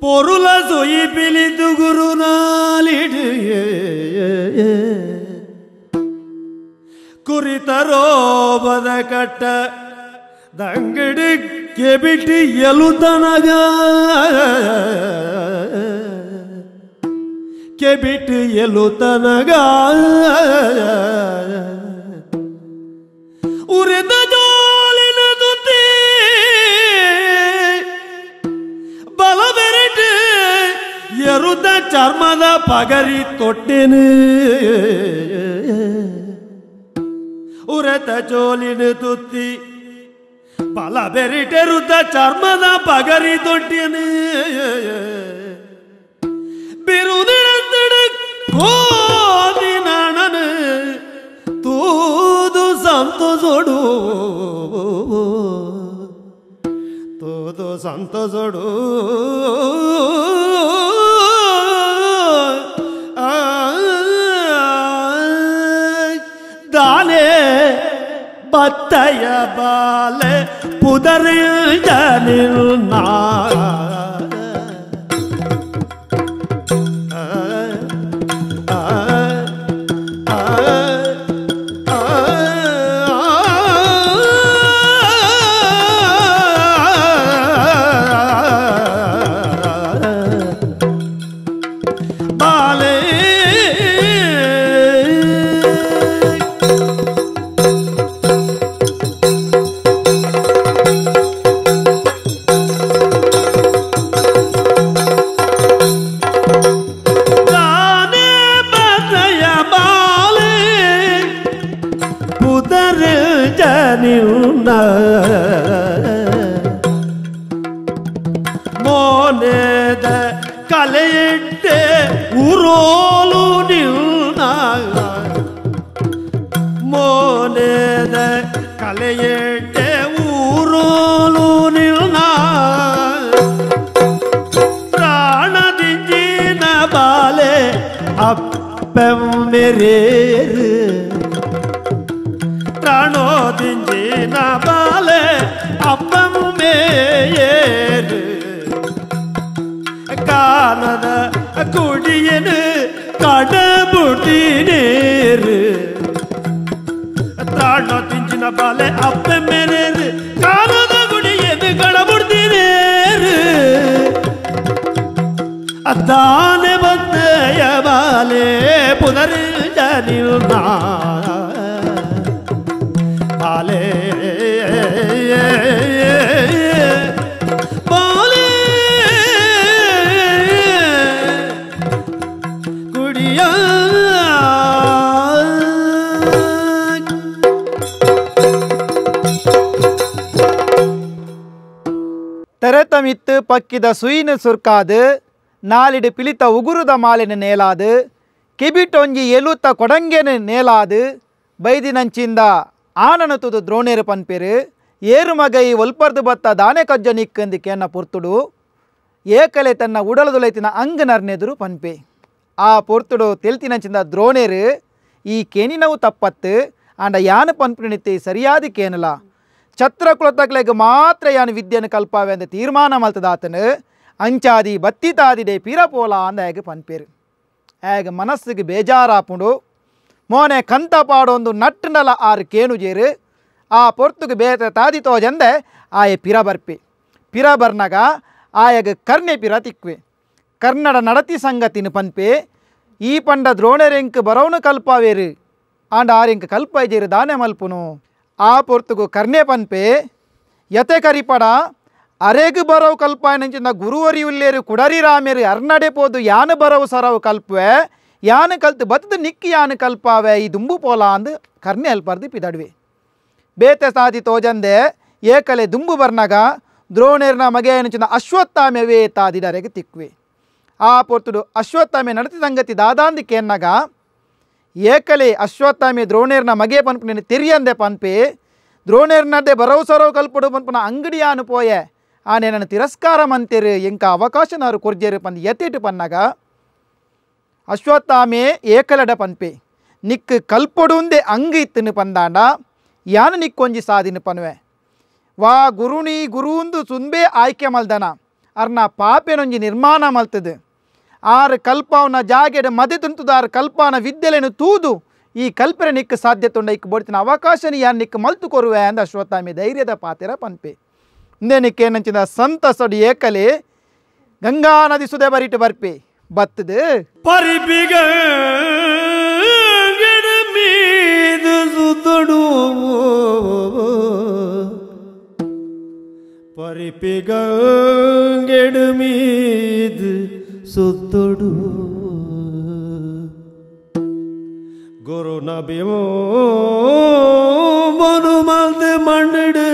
ಪೊರುಲ ಸುಯಿ ಪಿಳಿತು ಗುರು ನಾಲಿಡು ಕುರಿತರೋಬದ ಕಟ್ಟ ದಂಗಡಿ ಕೆಬಿಟಿ ಎಲುತನಗ. ಕೆಬಿಟಿ ಎಲುತನಗ. ಉರಿದ ಜೋಲಿನ ತುತ್ತಿ ಬಲ ಬೆರಟು ಎರುದ ಚರ್ಮದ ಪಗರಿ ತೊಟ್ಟೆನು. ಉರತ ಜೋಲಿನ ತುತ್ತಿ ಬಲ ಬೆರಿಟೆರುದ ಚರ್ಮದ ಪಗರಿ ತೊಟ್ಟಿಯನು ಬಿರುದಿಡಂದಡ ಕೋದಿ todo సంతోషుడు தானே பத்தைய பால புதரில் ஜனில் நான் ಅಪ್ಪೆಮ್ಮೆರೇರು ಪ್ರಾಣೋದಿಂಜಿನ ಬಾಲೆ ಅಪ್ಪಮ್ಮೇಯೇರು ಕಾನದ ಕುಡಿಯನು ಕಡಬುಟಿ ನೀರು ಪ್ರಾಣೋದಿಂಜಿನ ಬಾಲೆ ಅಪ್ಪೆಮ್ಮೆರೇರು ಕಾನದ ಕುಡಿಯನು ಕಡಬುಡ್ತಿ ನೀರು ಅದ್ದಾನೆ ಬಂದಯ ಬಾಲೆ ಪುನರ್ಜನಿಯು ನಾ ಬಾಲೆ ಬಾಲೆ ಕುಡಿಯ ತೆರೆತಮಿತ್ತು ಪಕ್ಕಿದ ಸುಯಿನ ಸುರ್ಕಾದು ನಾಲಿಡು ಪಿಲಿತ ಉಗುರುದ ಮಾಲಿನ ನೇಲಾದು ಕಿಬಿಟೊಂಜಿ ಎಲುತ್ತ ಕೊಡಂಗೆನ ನೇಲಾದು, ಬೈದಿನಂಚಿಂದ ಆನನು ತುದು ದ್ರೋಣೇರು ಪನ್ಪೆರು ಏರು ಮಗೈ ಒಲ್ಪರ್ದು ಬತ್ತ ದಾನೆ ಕಜ್ಜ ನಿಕ್ಕಂದು ಕೇನ ಪೊರ್ತುಡು, ಏಕಲೆ ತನ್ನ ಉಡಲದುಲೈತಿನ ಅಂಗ ನರ್ನೆದುರು ಪನ್ಪೆ. ಆ ಪೊರ್ತುಡು ತೆಲ್ತಿನಂಚಿಂದ ದ್ರೋಣೇರು, ಈ ಕೇನಿನವು ತಪ್ಪತ್ತು, ಆಂಡ ಯಾನು ಪನ್ಪುಣಿತ್ತೆ ಸರಿಯಾದ ಕೇನಲ. ಛತ್ರ ಕುಲತಕ್ಲೆಗ್ ಮಾತ್ರ ಯಾನು ವಿದ್ಯೆಯನ್ನು ಕಲ್ಪಾವೆ ಅಂತ ತೀರ್ಮಾನ ಮಲ್ತದಾತನು, ಅಂಚಾದಿ ಬತ್ತಿತಾದಿಡೆ ಪೀರಪೋಲ ಅಂದ ಹೇಗೆ ಪನ್ಪೇರು. ಹೇಗೆ ಮನಸ್ಸಿಗೆ ಬೇಜಾರಾಪುಂಡು. ಮೋನೆ ಕಂತ ಪಾಡೊಂದು ನಟ್ಟನಲ ಆರು ಕೇನು ಜೇರು. ಆ ಪೊರ್ತುಗೆ ಬೇತ ತಾದಿ ಜಂದೆ ಆಯ ಪಿರ ಬರ್ಪಿ ಪಿರ ಬರ್ನಾಗ ಆಯಗ ಕರ್ಣೆ ಪಿರ ತಿಕ್ವೆ ಕನ್ನಡ ನಡತಿ ಸಂಗತಿನ ಪನ್ಪೆ. ಈ ಪಂಡ ದ್ರೋಣರೆಂಕ್ ಬರೋನು ಕಲ್ಪಾವೇರು. ಆಂಡ ಆರೆಂಕ್ ಕಲ್ಪೈಜೇರು ದಾನೆ ಮಲ್ಪುನು. ಆ ಪೊರ್ತುಗು ಕರ್ಣೆ ಪನ್ಪೆ. ಯತೆ ಕರಿಪಡ ಅರೆಗ್ ಬರವು ಕಲ್ಪಾಯನಂಚಿನ ಗುರುವರಿ ಉಲ್ಲೇರು ಕುಡರಿ ರಾಮೇರು ಅರ್ನಡೆ ಪೋದು ಯಾನು ಬರವು ಸರವು ಕಲ್ಪುವೆ ಯಾನು ಕಲ್ತು ಬತ್ತದ ನಿಕ್ಕಿ ಯಾನು ಕಲ್ಪಾವೆ ಈ ದುಂಬು ಪೋಲ ಅಂದು ಕರ್ಣೆ ಅಲ್ಪರ್ದು ಪಿದಡ್ವೆ ಬೇತೆ ಸಾದಿ ತೋಜಂದೆ ಏಕಲೆ ದುಂಬು ಬರ್ನಾಗ ದ್ರೋಣೇರ್ನ ಮಗೆ ಎನುಚಿನ ಅಶ್ವತ್ಥಾಮೆವೇ ತಾದಿಡರೆಗೆ ತಿಕ್ವೆ ಆ ಪೊರ್ತುಡು ಅಶ್ವತ್ಥಾಮೆ ನಡತಿ ಸಂಗತಿ ದಾದಾಂದಿ ಕೇನ್ನಾಗ ಏಕಲೆ ಅಶ್ವತ್ಥಾಮೆ ದ್ರೋಣೇರ್ನ ಮಗೆ ಪನ್ಪು ನೀನು ತಿರಿಯಂದೆ ಪನ್ಪೆ ದ್ರೋಣೇರ್ನದ್ದೆ ಬರವು ಸರವು ಕಲ್ಪಡು ಪನ್ಪುನ ಅಂಗಡಿಯಾನು ಪೋಯೆ ಆ ನನ್ನ ತಿರಸ್ಕಾರ ಮಂತಿರು ಎಂಕ ಅವಕಾಶನಾರು ಕೊರ್ಜೇರು ಪಂದ್ ಎತ್ತಿಟ್ಟು ಪನ್ನಾಗ. ಅಶ್ವತ್ಥಾಮೆ ಏಕಲಡ ಪನ್ಪೆ. ನಿಕ್ ಕಲ್ಪಡುಂದೆ ಅಂಗ ಇತ್ತನು ಪಂದಾಂಡ. ಯಾನು ನಿಕ್ಕೊಂಜಿ ಸಾಧಿನ ಪನ್ವೆ. ವಾ ಗುರುನಿ ಗುರುಂದು ಸುಂಬೆ ಆಯ್ಕೆ ಮಲ್ದನ. ಅರ್ನ ಪಾಪೆನೊಂಜಿ ನಿರ್ಮಾಣ ಮಲ್ತದೆ. ಆರು ಕಲ್ಪವನ ಜಾಗೆಡ ಮದೆ ತುಂತದ, ಆರು ಕಲ್ಪನ ವಿದ್ಯೆಲೆನು ತೂದು. ಈ ಕಲ್ಪನೆ ನಿಕ್ ಸಾಧ್ಯತೆ ಉಂಡ ಇಕ್ ಬೋಡ್ತಿನ ಅವಕಾಶನ ಯಾನ್ ನಿಕ್ ಮಲ್ತು ಕೊರುವೆ ಅಂದ ಅಶ್ವತ್ಥಾಮಿ ಧೈರ್ಯದ ಪಾತೆರ ಪನ್ಪೆ. ಇಂದೇ ನಿಕ್ಕೇನಂಚಿನ ಸಂತಸಡು ಏಕಲೆ ಗಂಗಾ ನದಿ ಸುದೆ ಬರಿಟ್ಟು ಬರ್ಪೆ ಬತ್ತದು பறிப்பிகள் மீது சுத்தடும் பறிப்பிகள் மீது சுத்தடும் குரு நபியோ மனுமல்து மண்ணிடு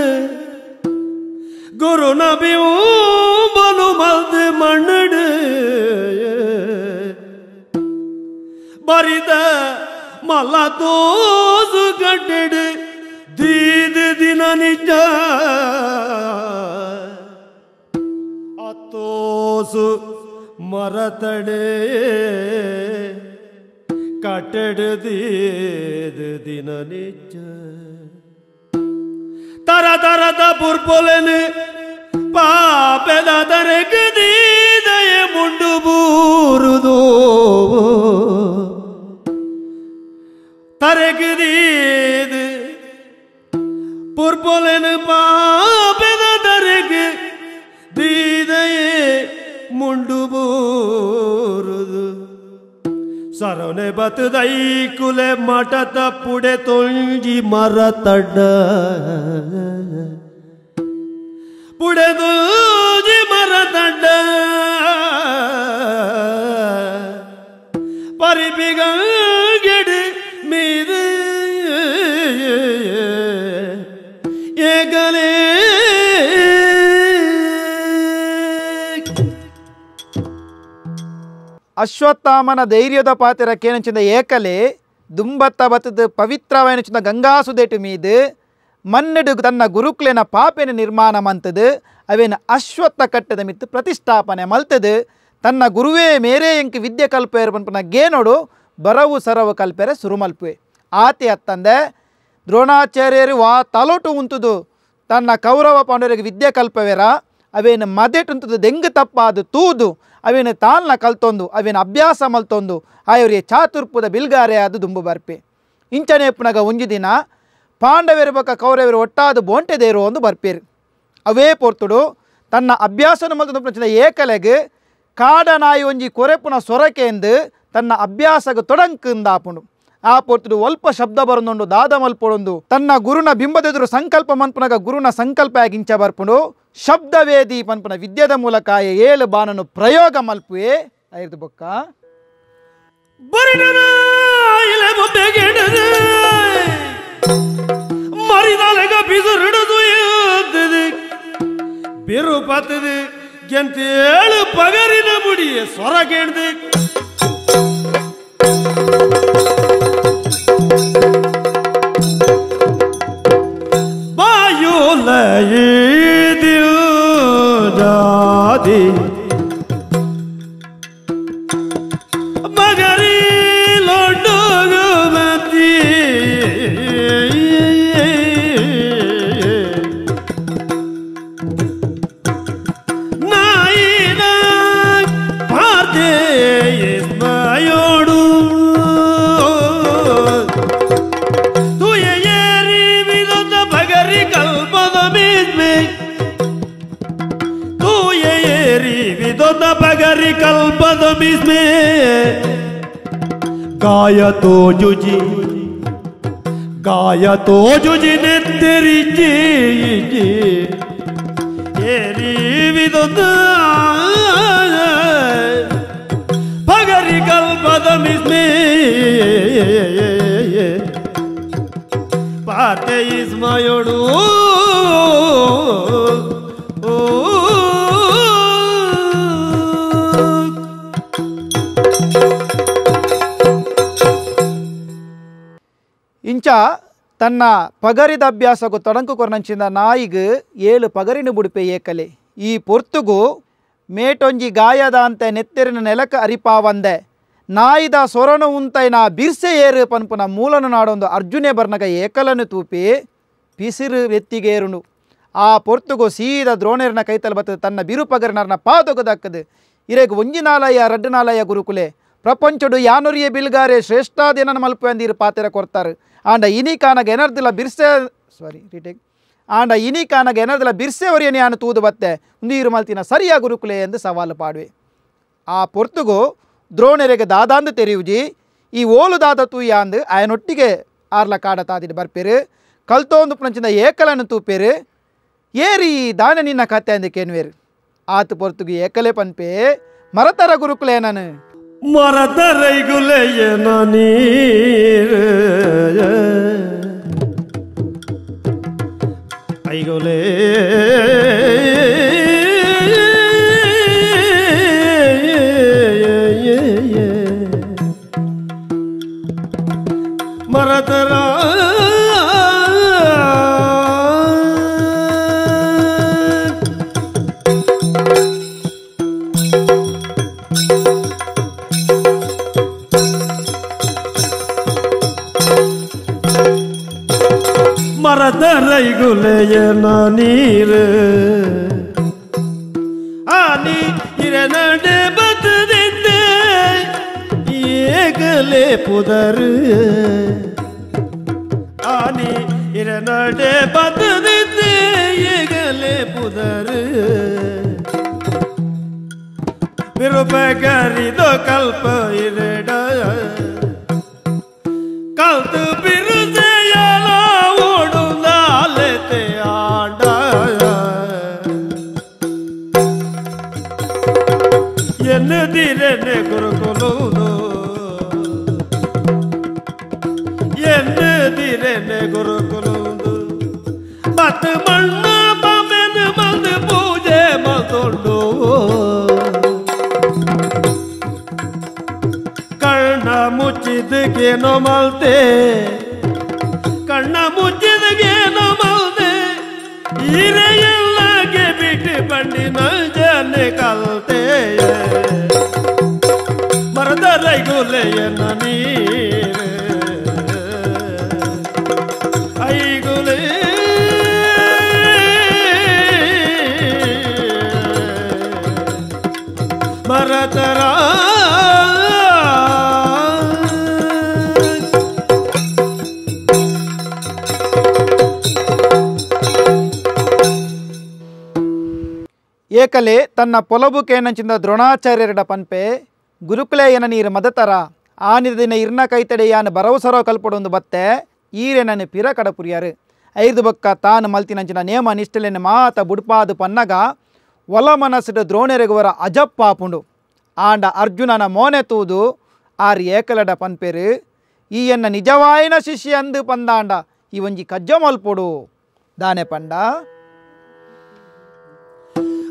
குரு நபியும் பனுமது மண்ணடு பரித மல்லா தோசு கட்டிடு தீது தின நிஜ அத்தோசு மரத்தடே கட்டடு தீது தின நிஜ তারা তারা তাপুর পোলেন పాపే దరకు దీదయ ముండు బూరుదో తరకు దీదు పుర్పొలను పాపే దరకు దీదయ ముండు బూ ಸರವನೆ ಬತ್ತದೈ ಕುಲೆ ಮಠ ತಪ್ಪುಡೆ ತೊಂಜಿ ಮರ ತಡ್ಡ ಪುಡೆ ತೊಂಜಿ ಮರ ತಡ್ಡ ಪರಿಪಿಗೆಡು ಅಶ್ವತ್ಥಾಮನ ಧೈರ್ಯದ ಪಾತ್ರ ಕೇನಚಿಂದ ಏಕಲೆ, ದುಂಬತ್ತ ಬತ್ತದ ಪವಿತ್ರವೈನಚಿಂದ ಗಂಗಾಸುದೇಟು ಮೀದು ಮನ್ನಡು ತನ್ನ ಗುರುಕುಲಿನ ಪಾಪೆನ ನಿರ್ಮಾಣ ಮಂತದು, ಅವೇನ ಅಶ್ವತ್ಥ ಕಟ್ಟದ ಮಿತ್ತು ಪ್ರತಿಷ್ಠಾಪನೆ ಮಲ್ತದು. ತನ್ನ ಗುರುವೇ ಮೇರೆ ಎಂಕ್ ವಿದ್ಯೆ ಕಲ್ಪೇರು ಪನ್ಪನ ಗೇನೋಡು ಬರವು ಸರವು ಕಲ್ಪೆರೆ ಸುರುಮಲ್ಪುವೆ. ಆತಿ ಅತ್ತಂದೆ, ದ್ರೋಣಾಚಾರ್ಯರು ವಾ ತಲೋಟು ಉಂತುದು, ತನ್ನ ಕೌರವ ಪಾಂಡವರಿಗೆ ವಿದ್ಯೆ ಕಲ್ಪವೆರ, ಅವೇನು ಮದೆಟ್ ದೆಂಗ್ ತಪ್ಪಾದು, ತೂದು. ಅವೇನು ತಾಲ್ನ ಕಲ್ತೊಂದು, ಅವಿನ ಅಭ್ಯಾಸ ಮಲ್ತೊಂದು, ಆಯವರಿಗೆ ಚಾತುರ್ಪುದ ಬಿಲ್ಗಾರೆ ಅದು ದುಂಬು ಬರ್ಪೆ. ಇಂಚನೆ ಪುನಗ ಒಂಜಿ ದಿನ ಪಾಂಡವರು ಬೊಕ್ಕ ಒಟ್ಟಾದ ಬೋಂಟೆದೇರು ಒಂದು ಬರ್ಪೇರು. ಅವೇ ಪೊರ್ತುಡು, ತನ್ನ ಅಭ್ಯಾಸನ ಮಲ್ತೊಂದು ಪ್ರಚನೆ ಏಕಲೆಗ್ ಕಾಡನಾಯಿ ಒಂಜಿ ಕೊರೆಪುನ ಸೊರಕೆ ಎಂದು ತನ್ನ ಅಭ್ಯಾಸಗ ತೊಡಂಕಂದಾಪುಂಡು. ಆ ಪೊರ್ತುಡು ಒಲ್ಪ ಶಬ್ದ ಬರೊಂದುಂಡು ದಾದ ಮಲ್ಪೊಡೊಂದು ತನ್ನ ಗುರುನ ಬಿಂಬದೆದುರು ಸಂಕಲ್ಪ ಮನ್ಪುನಗ ಗುರುನ ಸಂಕಲ್ಪ ಆಗಿಂಚ ಬರ್ಪುಂಡು. ಶಬ್ದವೇದಿ ಪನ್ಪುನ ವಿದ್ಯದ ಮೂಲಕ ಏಳು ಬಾನನು ಪ್ರಯೋಗ ಮಲ್ಪುವೆ. ಐದು ಬೊಕ್ಕ. ಮರಿದಾಲೆಗ ಎದ್ದದು. ಬಿರು ಪತ್ತದು ಗೆಂತೇಳು ಪಗರಿನ ಮುಡಿ ಸ್ವರ ಬಾಯುಲ जुजी। गाया तो जुजी ने तेरी जी जी तेरी विदुत भगरी कल बदम इसमें। पाते इसमायोड़ू ಇಂಚ ತನ್ನ ಪಗರಿದ ಅಭ್ಯಾಸಗು ತೊಡಂಕು ಕೊರನಂಚಿನ ನಾಯಿಗ್ ಏಳು ಪಗರಿನ ಬುಡುಪೆ ಏಕಲೆ. ಈ ಪೊರ್ತುಗು ಮೇಟೊಂಜಿ ಗಾಯದ ಅಂತೆ ನೆತ್ತೆರಿನ ನೆಲಕ ಅರಿಪಾವಂದೆ ನಾಯಿದ ಸೊರನು ಉಂತೈನ ಬಿರ್ಸೆ ಏರು ಪನ್ಪುನ ಮೂಲನು ನಾಡೊಂದು ಅರ್ಜುನೆ ಬರ್ನಗ ಏಕಲನ್ನು ತೂಪಿ ಪಿಸಿರು ಎತ್ತಿಗೇರುನು ಆ ಪೊರ್ತುಗು ಸೀದ ದ್ರೋಣೇರನ ಕೈತಲ್ ಬರ್ತದೆ ತನ್ನ ಬಿರುಪಗರನರ್ನ ಪಾದೊಗು ಒಂಜಿ ಇರೆಗ್ ಒಂಜಿನಾಲಯ ರಡ್ಡನಾಲಯ ಗುರುಕುಲೆ. ಪ್ರಪಂಚಡು ಯಾನುರಿಯ ಬಿಲ್ಗಾರೆ ಶ್ರೇಷ್ಠಾದೇನ ಮಲ್ಪು ಅಂದಿರು ಪಾತೆರ ಕೊರ್ತಾರೆ. ಆಂಡ ಇನಿ ಕಾನಗ ಎನರ್ದಿಲ್ಲ ಬಿರ್ಸೆ ಸಾರಿ ರಿಟೇಕ್ ಆಂಡ ಇನಿ ಕಾನಗ ಎನರ್ದಿಲ್ಲ ಬಿರ್ಸೆ ಒರಿಯನಿ ಆನು ತೂದು ಬತ್ತೆ, ನೀರು ಮಲ್ತಿನ ಸರಿಯ ಗುರುಕುಲೆ ಎಂದು ಸವಾಲು ಪಾಡುವೆ. ಆ ಪೊರ್ತುಗು ದ್ರೋಣೆರೆಗೆ ದಾದಾಂದು ತೆರೆಯುಜಿ, ಈ ಓಲು ದಾದ ತೂಯಾಂದು ಆಯನೊಟ್ಟಿಗೆ ಆರ್ಲ ಕಾಡ ತಾದಿಟ್ಟು ಬರ್ಪೇರು, ಕಲ್ತೋಂದು ಪುನಂಚಿನ ಏಕಲನ್ನು ತೂಪೇರು, ಏರಿ ದಾನ ನಿನ್ನ ಕತ್ತೆ ಅಂದು ಕೇನ್ವೇರು. ಆತು ಪೊರ್ತುಗು ಏಕಲೆ ಪನ್ಪೆ, ಮರತರ ಗುರುಕುಲೆ ನಾನು. ಮರದ ರೈಗುಲೆಯನ ನೀರು ಐಗುಲೆ ಮರದ ರೈಗುಲೆಯನ ನೀರು ಆನಿ ಇರನಡೆ ಬತ್ತದಿದ್ದೆ ಏಗಲೆ ಪುದರು ಆನಿ ಇರನಡೆ ಬತ್ತದಿದ್ದೆ ಏಗಲೆ ಪುದರು ಬಿರುಬಗರಿದೋ ಕಲ್ಪ ಇರಡ ಮುಚ್ಚಿದಗೇನೋ ಮಲ್ತೆ ಕಣ್ಣ ಮುಚ್ಚಿದಗೇನೋ ಮಲ್ತೆ ಇರೆಯಲ್ಲಾಗೆ ಬಿಟ್ಟು ಬಂಡಿನ ಜನ ಕಲ್ತೆ ಮರದ ರೈಗುಲೆಯನ್ನ ನೀರು ಏಕಲೆ ತನ್ನ ಪೊಲಬು ಕೇನಂಚಿಂದ ದ್ರೋಣಾಚಾರ್ಯರಡ ಪನ್ಪೆ, ಗುರುಕುಲೆಯನ ನೀರು ಮದತರ ಆನಿದಿನ ಇರ್ನ ಕೈತಡೆಯಾನ ಭರವಸರೋ ಕಲ್ಪಡೊಂದು ಬತ್ತೆ, ಈರೆನನು ಪಿರ ಕಡಪುರಿಯರು. ಐದು ಬೊಕ್ಕ ತಾನು ಮಲ್ತಿನಂಚಿನ ನೇಮ ನಿಷ್ಠಲೆನ ಮಾತ ಬುಡ್ಪಾದು ಪನ್ನಗ, ಒಲ ಮನಸ್ಸಿಡ ದ್ರೋಣೆರೆಗುವರ ಅಜಪ್ಪಾಪುಂಡು ಆಂಡ ಅರ್ಜುನನ ಮೋನೆ ತೂದು, ಆರ್ ಏಕಲಡ ಪನ್ಪೆರು ಈ ಎನ್ನ ನಿಜವಾಯಿನ ಶಿಷ್ಯ ಅಂದು ಪಂದಾಂಡ, ಈ ಒಂಜಿ ಕಜ್ಜ ಮಲ್ಪೊಡು ದಾನೆ ಪಂಡ.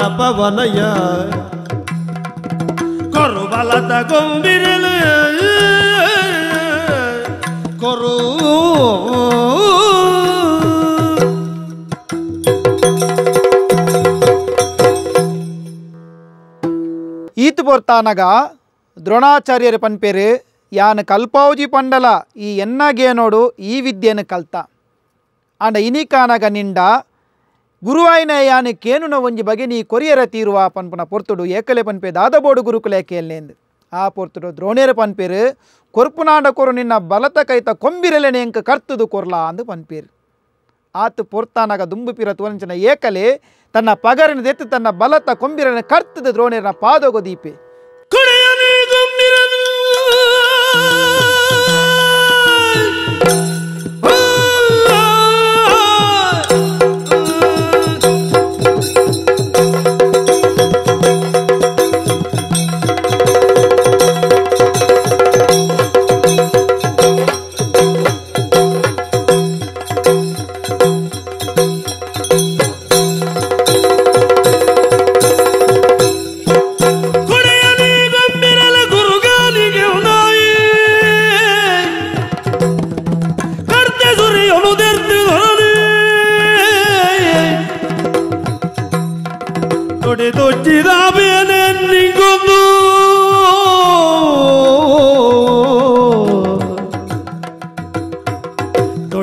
ಪವನಯ. ಕೊರುಬಲದ ಗೊಂಬಿರಲು. ಕೊರು. ಈತು ಬರ್ತಾನಗ ದ್ರೋಣಾಚಾರ್ಯರ ಪನ್ಪೇರು, ಯಾನ ಕಲ್ಪಾವಜಿ ಪಂಡಲ, ಈ ಎನ್ನಗೇನೋಡು ಈ ವಿದ್ಯೆಯನ್ನು ಕಲ್ತ. ಅಂಡ ಇನಿಕಾನಗ ನಿಂಡ ಗುರುವಾಯಿನ ಯಾನಿ ಕೇನುನ ಒಂಜಿ ಬಗೆ ನೀ ಕೊರಿಯರ ತೀರುವ ಪನ್ಪುನ ಪೊರ್ತುಡು ಏಕಲೆ ಪನ್ಪೆ ದಾದಬೋಡು ಗುರುಕುಲೆ ಕೇಳ್ನೇಂದು ಆ ಪೊರ್ತುಡು ದ್ರೋಣೇರ ಪನ್ಪೇರು ಕೊರ್ಪುನಾಂಡ ಕೊರು ನಿನ್ನ ಬಲತ ಕೈತ ಕೊಂಬಿರಲೆನೆ ಎಂಕ ಕರ್ತುದು ಕೊರ್ಲಾ ಅಂದು ಪನ್ಪೇರು ಆತು ಪೊರ್ತಾನಗ ದುಂಬು ಪಿರ ತುವಂಚನ ಏಕಲೆ ತನ್ನ ಪಗರನ ದೆತ್ತು ತನ್ನ ಬಲತ ಕೊಂಬಿರನ ಕರ್ತದ ದ್ರೋಣೇರನ ಪಾದೋಗ ದೀಪೆ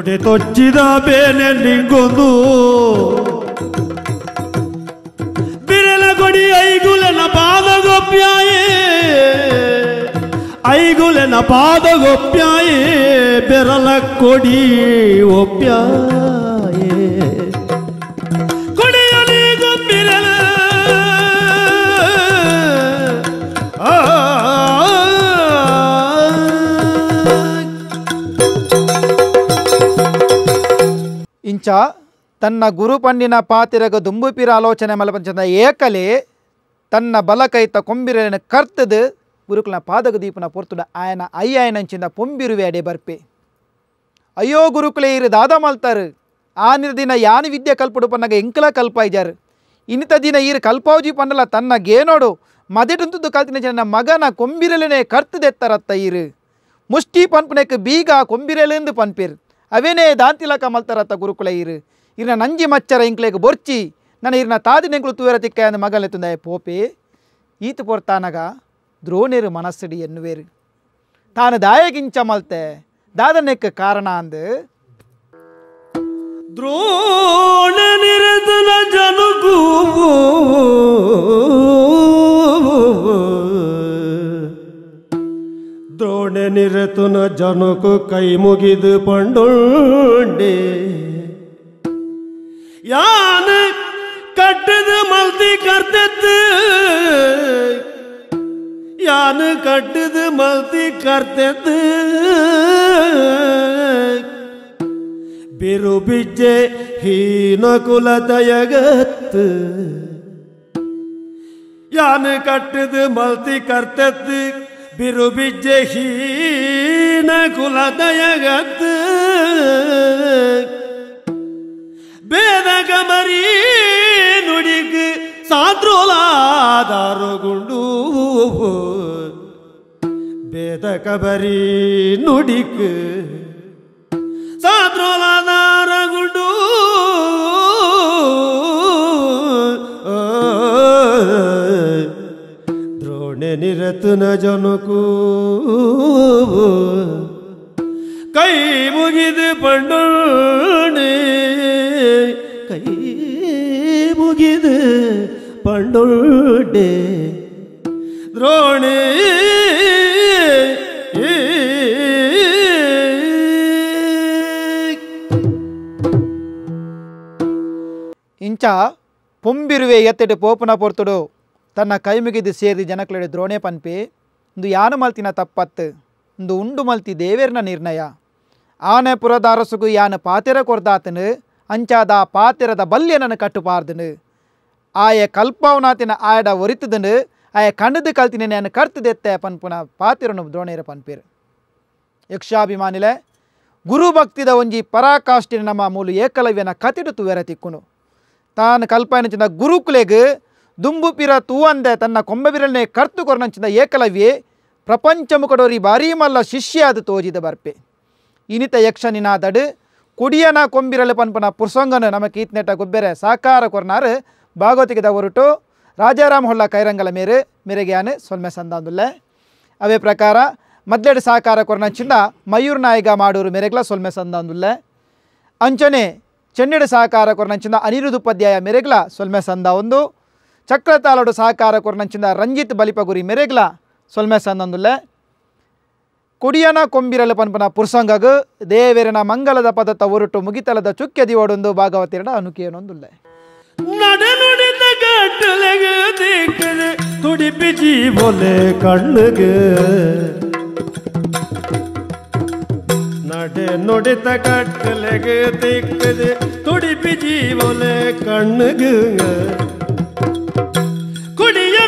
ತೊಡೆ ತೊಚ್ಚಿದ ಬೇನೆ ನಿಂಗೊಂದು ಬಿರಲ ಕೊಡಿ ಐಗುಲನ ಪಾದಗೊಪ್ಯಾಯೇ. ಐಗುಲನ ಪಾದಗೊಪ್ಯಾಯೇ. ಬೆರಲ ಕೊಡಿ ಒಪ್ಯಾಯೇ ತನ್ನ ಗುರುಪಣ್ಣಿನ ಪಾತಿರಗ ದುಂಬುಪಿರ ಆಲೋಚನೆ ಮಲಪಂಚದ ಏಕಲೆ ತನ್ನ ಬಲಕೈತ ಕೊಂಬಿರನ ಕರ್ತದ ಗುರುಕುಲನ ಪಾದಗ ದೀಪನ ಪೊರ್ತುಡ ಆಯನ ಅಯ್ಯಾಯನಂಚಿಂದ ಪೊಂಬಿರುವೆ ಅಡೆ ಬರ್ಪೆ. ಅಯ್ಯೋ ಗುರುಕುಲೆ, ಇರು ದಾದ ಮಲ್ತಾರು. ಆ ದಿನ ಯಾನು ವಿದ್ಯೆ ಕಲ್ಪಡು ಪನ್ನಗ ಕಲ್ಪ ಇಂಥ ಇನ್ನಿತ ದಿನ ಈರು ಕಲ್ಪಾವುಜಿ ಪನ್ನಲ ತನ್ನ ಗೇನೋಡು. ಮದೆಟುಂತದ್ದು ಕಲ್ತಿನ ಜನ ಮಗನ ಕೊಂಬಿರಲನೆ ಕರ್ತದೆತ್ತರತ್ತ ಈರು ಮುಷ್ಟಿ ಪನ್ಪುನೆಕ್ ಬೀಗ ಕೊಂಬಿರಲೆಂದು ಪನ್ಪೇರು. ಅವೇನೇ ದಾಂತಿಲಕ ಮಲ್ತರತ್ತ ಗುರುಕುಲ ಇರು. ಇರ್ನ ನಂಜಿ ಮಚ್ಚರ ಇಂಕ್ಲೆಗ್ ಬೊರ್ಚಿ, ನನ್ನ ಇರ್ನ ತಾದಿನೆಂಕ್ಲು ತೂವೆರ ತಿಕ್ಕ ಅಂದ ತುಂದಾಯ ಪೋಪೆ. ಈತು ಪೊರ್ತಾನಗ ದ್ರೋಣೇರು ಮನಸ್ಸಡಿ ಎನ್ನುವೇರು. ತಾನು ದಾಯಗಿಂಚ ಮಲ್ತೆ, ದಾದನೆಕ್ಕ ಕಾರಣ ಅಂದು. ದ್ರೋಣ ನಿರತನ ಜನಗೂ ನಿರತನ ಜನಕು ಕೈ ಮುಗಿದು ಪಂಡೋಂಡೆ. ಯಾನ ಕಟ್ಟದ ಮಲ್ತಿ ಕರ್ತದ್ದು? ಯಾನ ಕಟ್ಟದ ಮಲ್ತಿ ಕರ್ತದ್ದು? ಬಿರು ಬಿಜ್ಜೆ ಹೀನ ಕುಲದಯಗತ್ತು ಯಾನ ಕಟ್ಟದು ಮಲ್ತಿ ಕರ್ತದ್ದು? ಬಿರು ಬಿಜ್ಜೆ ಹೀನ ಕುಲದಯಗತ್ತು ಬೇದ ನುಡಿಗ ಸಾದ್ರೋಲಾದಾರುಗುಂಡು ಬೇದ ಕಬರಿ ನುಡಿಕ್ ಸಾದ್ರೋಲಾದಾರಗುಂಡು ನಿರತನ ಜನಕೂ ಕೈ ಮುಗಿದು ಪಂಡೋಣೆ ಕೈ ಮುಗಿದು ಪಂಡೋಡೆ ದ್ರೋಣೆ ಇಂಚ ಪೊಂಬಿರುವೆ ಎತ್ತೆಡು ಪೋಪುನ ಪೊರ್ತುಡು ತನ್ನ ಕೈ ಮುಗಿದು ಸೇರಿ ಜನಕ್ಲೆಡೆ ದ್ರೋಣೆ ಪನ್ಪೆ, ಇಂದು ಯಾನು ಮಲ್ತಿನ ತಪ್ಪತ್ತು, ಇಂದು ಉಂಡು ಮಲ್ತಿ ದೇವೇರ್ನ ನಿರ್ಣಯ. ಆನೆ ಪುರದ ಅರಸುಗು ಯಾನು ಪಾತೆರ ಕೊರ್ದಾತನು, ಅಂಚಾದ ಪಾತೆರದ ಬಲ್ಯನನ್ನು ಕಟ್ಟುಪಾರ್ದನು. ಆಯ ಕಲ್ಪವನಾತಿನ ಆಯಡ ಒರಿತದನು, ಆಯ ಕಣ್ಣದು ಕಲ್ತಿನ ನಾನು ಕರ್ತದೆತ್ತೆ ಪನ್ಪುನ ಪಾತಿರನು ದ್ರೋಣೇರ ಪನ್ಪೇರು. ಯಕ್ಷಾಭಿಮಾನಿಲೆ, ಗುರು ಭಕ್ತಿದ ಒಂಜಿ ಪರಾಕಾಷ್ಟಿನ ನಮ್ಮ ಮೂಲು ಏಕಲವ್ಯನ ಕತಿಡು ತುವೆರ ತಿಕ್ಕುನು ತಾನು ಚಿನ್ನ ಗುರುಕುಲೆಗ್ ದುಂಬು ಪಿರ ತೂವಂದೆ ತನ್ನ ಕೊಂಬೆಬಿರಲ್ನೆ ಕರ್ತು ಕೊರನಂಚಿನ ಏಕಲವ್ಯೆ ಪ್ರಪಂಚಮುಕಡೋರಿ ಬಾರಿ ಮಲ್ಲ ಶಿಷ್ಯ ಅದು ತೋಜಿದ ಬರ್ಪೆ. ಇನಿತ ಯಕ್ಷನಿನಾದಡು ಕುಡಿಯನ ಕೊಂಬಿರಲು ಪನ್ಪನ ಪುರ್ಸೊಂಗನು ನಮ ಈತ್ನೆಟ ಗೊಬ್ಬೆರೆ ಸಾಕಾರ ಕೊರ್ನಾರು ಭಾಗವತಿಗೆದ ಹೊರಟು ರಾಜಾರಾಮ್ ಹೊಳ್ಳ ಕೈರಂಗಲ ಮೇರೆ ಮೇರೆಗೆಯಾನೆ ಸೊಲ್ಮೆ ಸಂದಾಂದುಲ್ಲೆ. ಅವೇ ಪ್ರಕಾರ ಮದ್ಲೆಡು ಸಾಕಾರ ಕೊರನಂಚಿಂದ ಮಯೂರ್ ನಾಯಿಗ ಮಾಡೂರು ಮೇರೆಗ್ಲ ಸೊಲ್ಮೆ ಸಂದಾಂದುಲ್ಲೆ. ಅಂಚನೆ ಚೆನ್ನಡು ಸಹಕಾರ ಕೊರನಂಚಿಂದ ಅನಿರುದ್ಧ ಉಪಾಧ್ಯಾಯ ಮೆರೆಗ್ಲ ಸೊಲ್ಮೆ ಸಂದ ಒಂದು ಚಕ್ರತಾಲೋಡು ಸಹಕಾರ ಕೊರನಂಚಿಂದ ರಂಜಿತ್ ಬಲಿಪಗುರಿ ಮೆರೆಗ್ಲ ಸೊಲ್ಮೆ ಸಂದಂದುಲ್ಲೆ ಕುಡಿಯನ ಕೊಂಬಿರಲು ಪನ್ಪನ ಪುರ್ಸಂಗಗ್ ದೇವೇರನ ಮಂಗಲದ ಪದತ ಉರುಟು ಮುಗಿತಲದ ಚುಕ್ಕೆದಿ ಓಡೊಂದು ಭಾಗವತಿರಡ ಅನುಕೇನೊಂದುಲ್ಲೆ ನಡೆ ನುಡಿತ ಕಟ್ಟಲೆಗೆ ದಿಕ್ಕದೆ ತುಡಿಪಿ ಜೀವೊಲೆ ಕಣ್ಣಗೆ ನಡೆ ನುಡಿತ ಕಟ್ಟಲೆಗೆ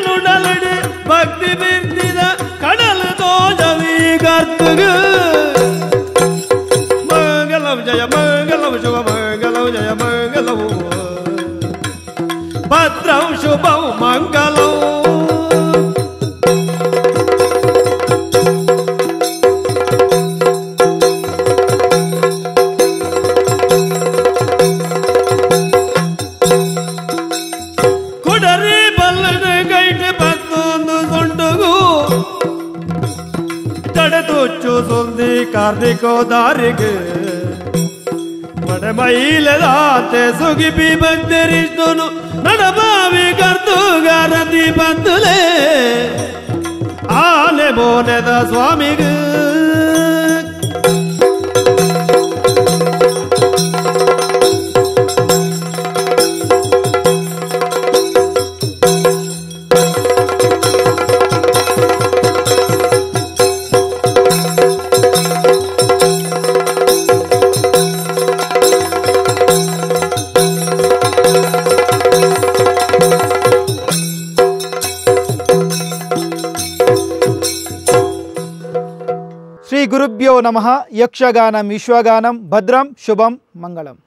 உடலடி பக்தி நிறுத்தின கடல் தோஜவி கத்துகு ಕಾರ್ತಿಕೋ ದಾರಿಗೆ ಮಡಮೈಲದಾತೆ ಸುಗಿಪಿ ಭಕ್ತರಿಷ್ಟನು ನಡಬಾವಿ ಕರ್ತುಗಾರತಿ ಬಂದುಲೆ ಆನೆ ಬೋನೆದ ಸ್ವಾಮಿಗೆ நம யக்ஷகானம் விஸ்வகானம் பத்ரம் சுபம் மங்களம்.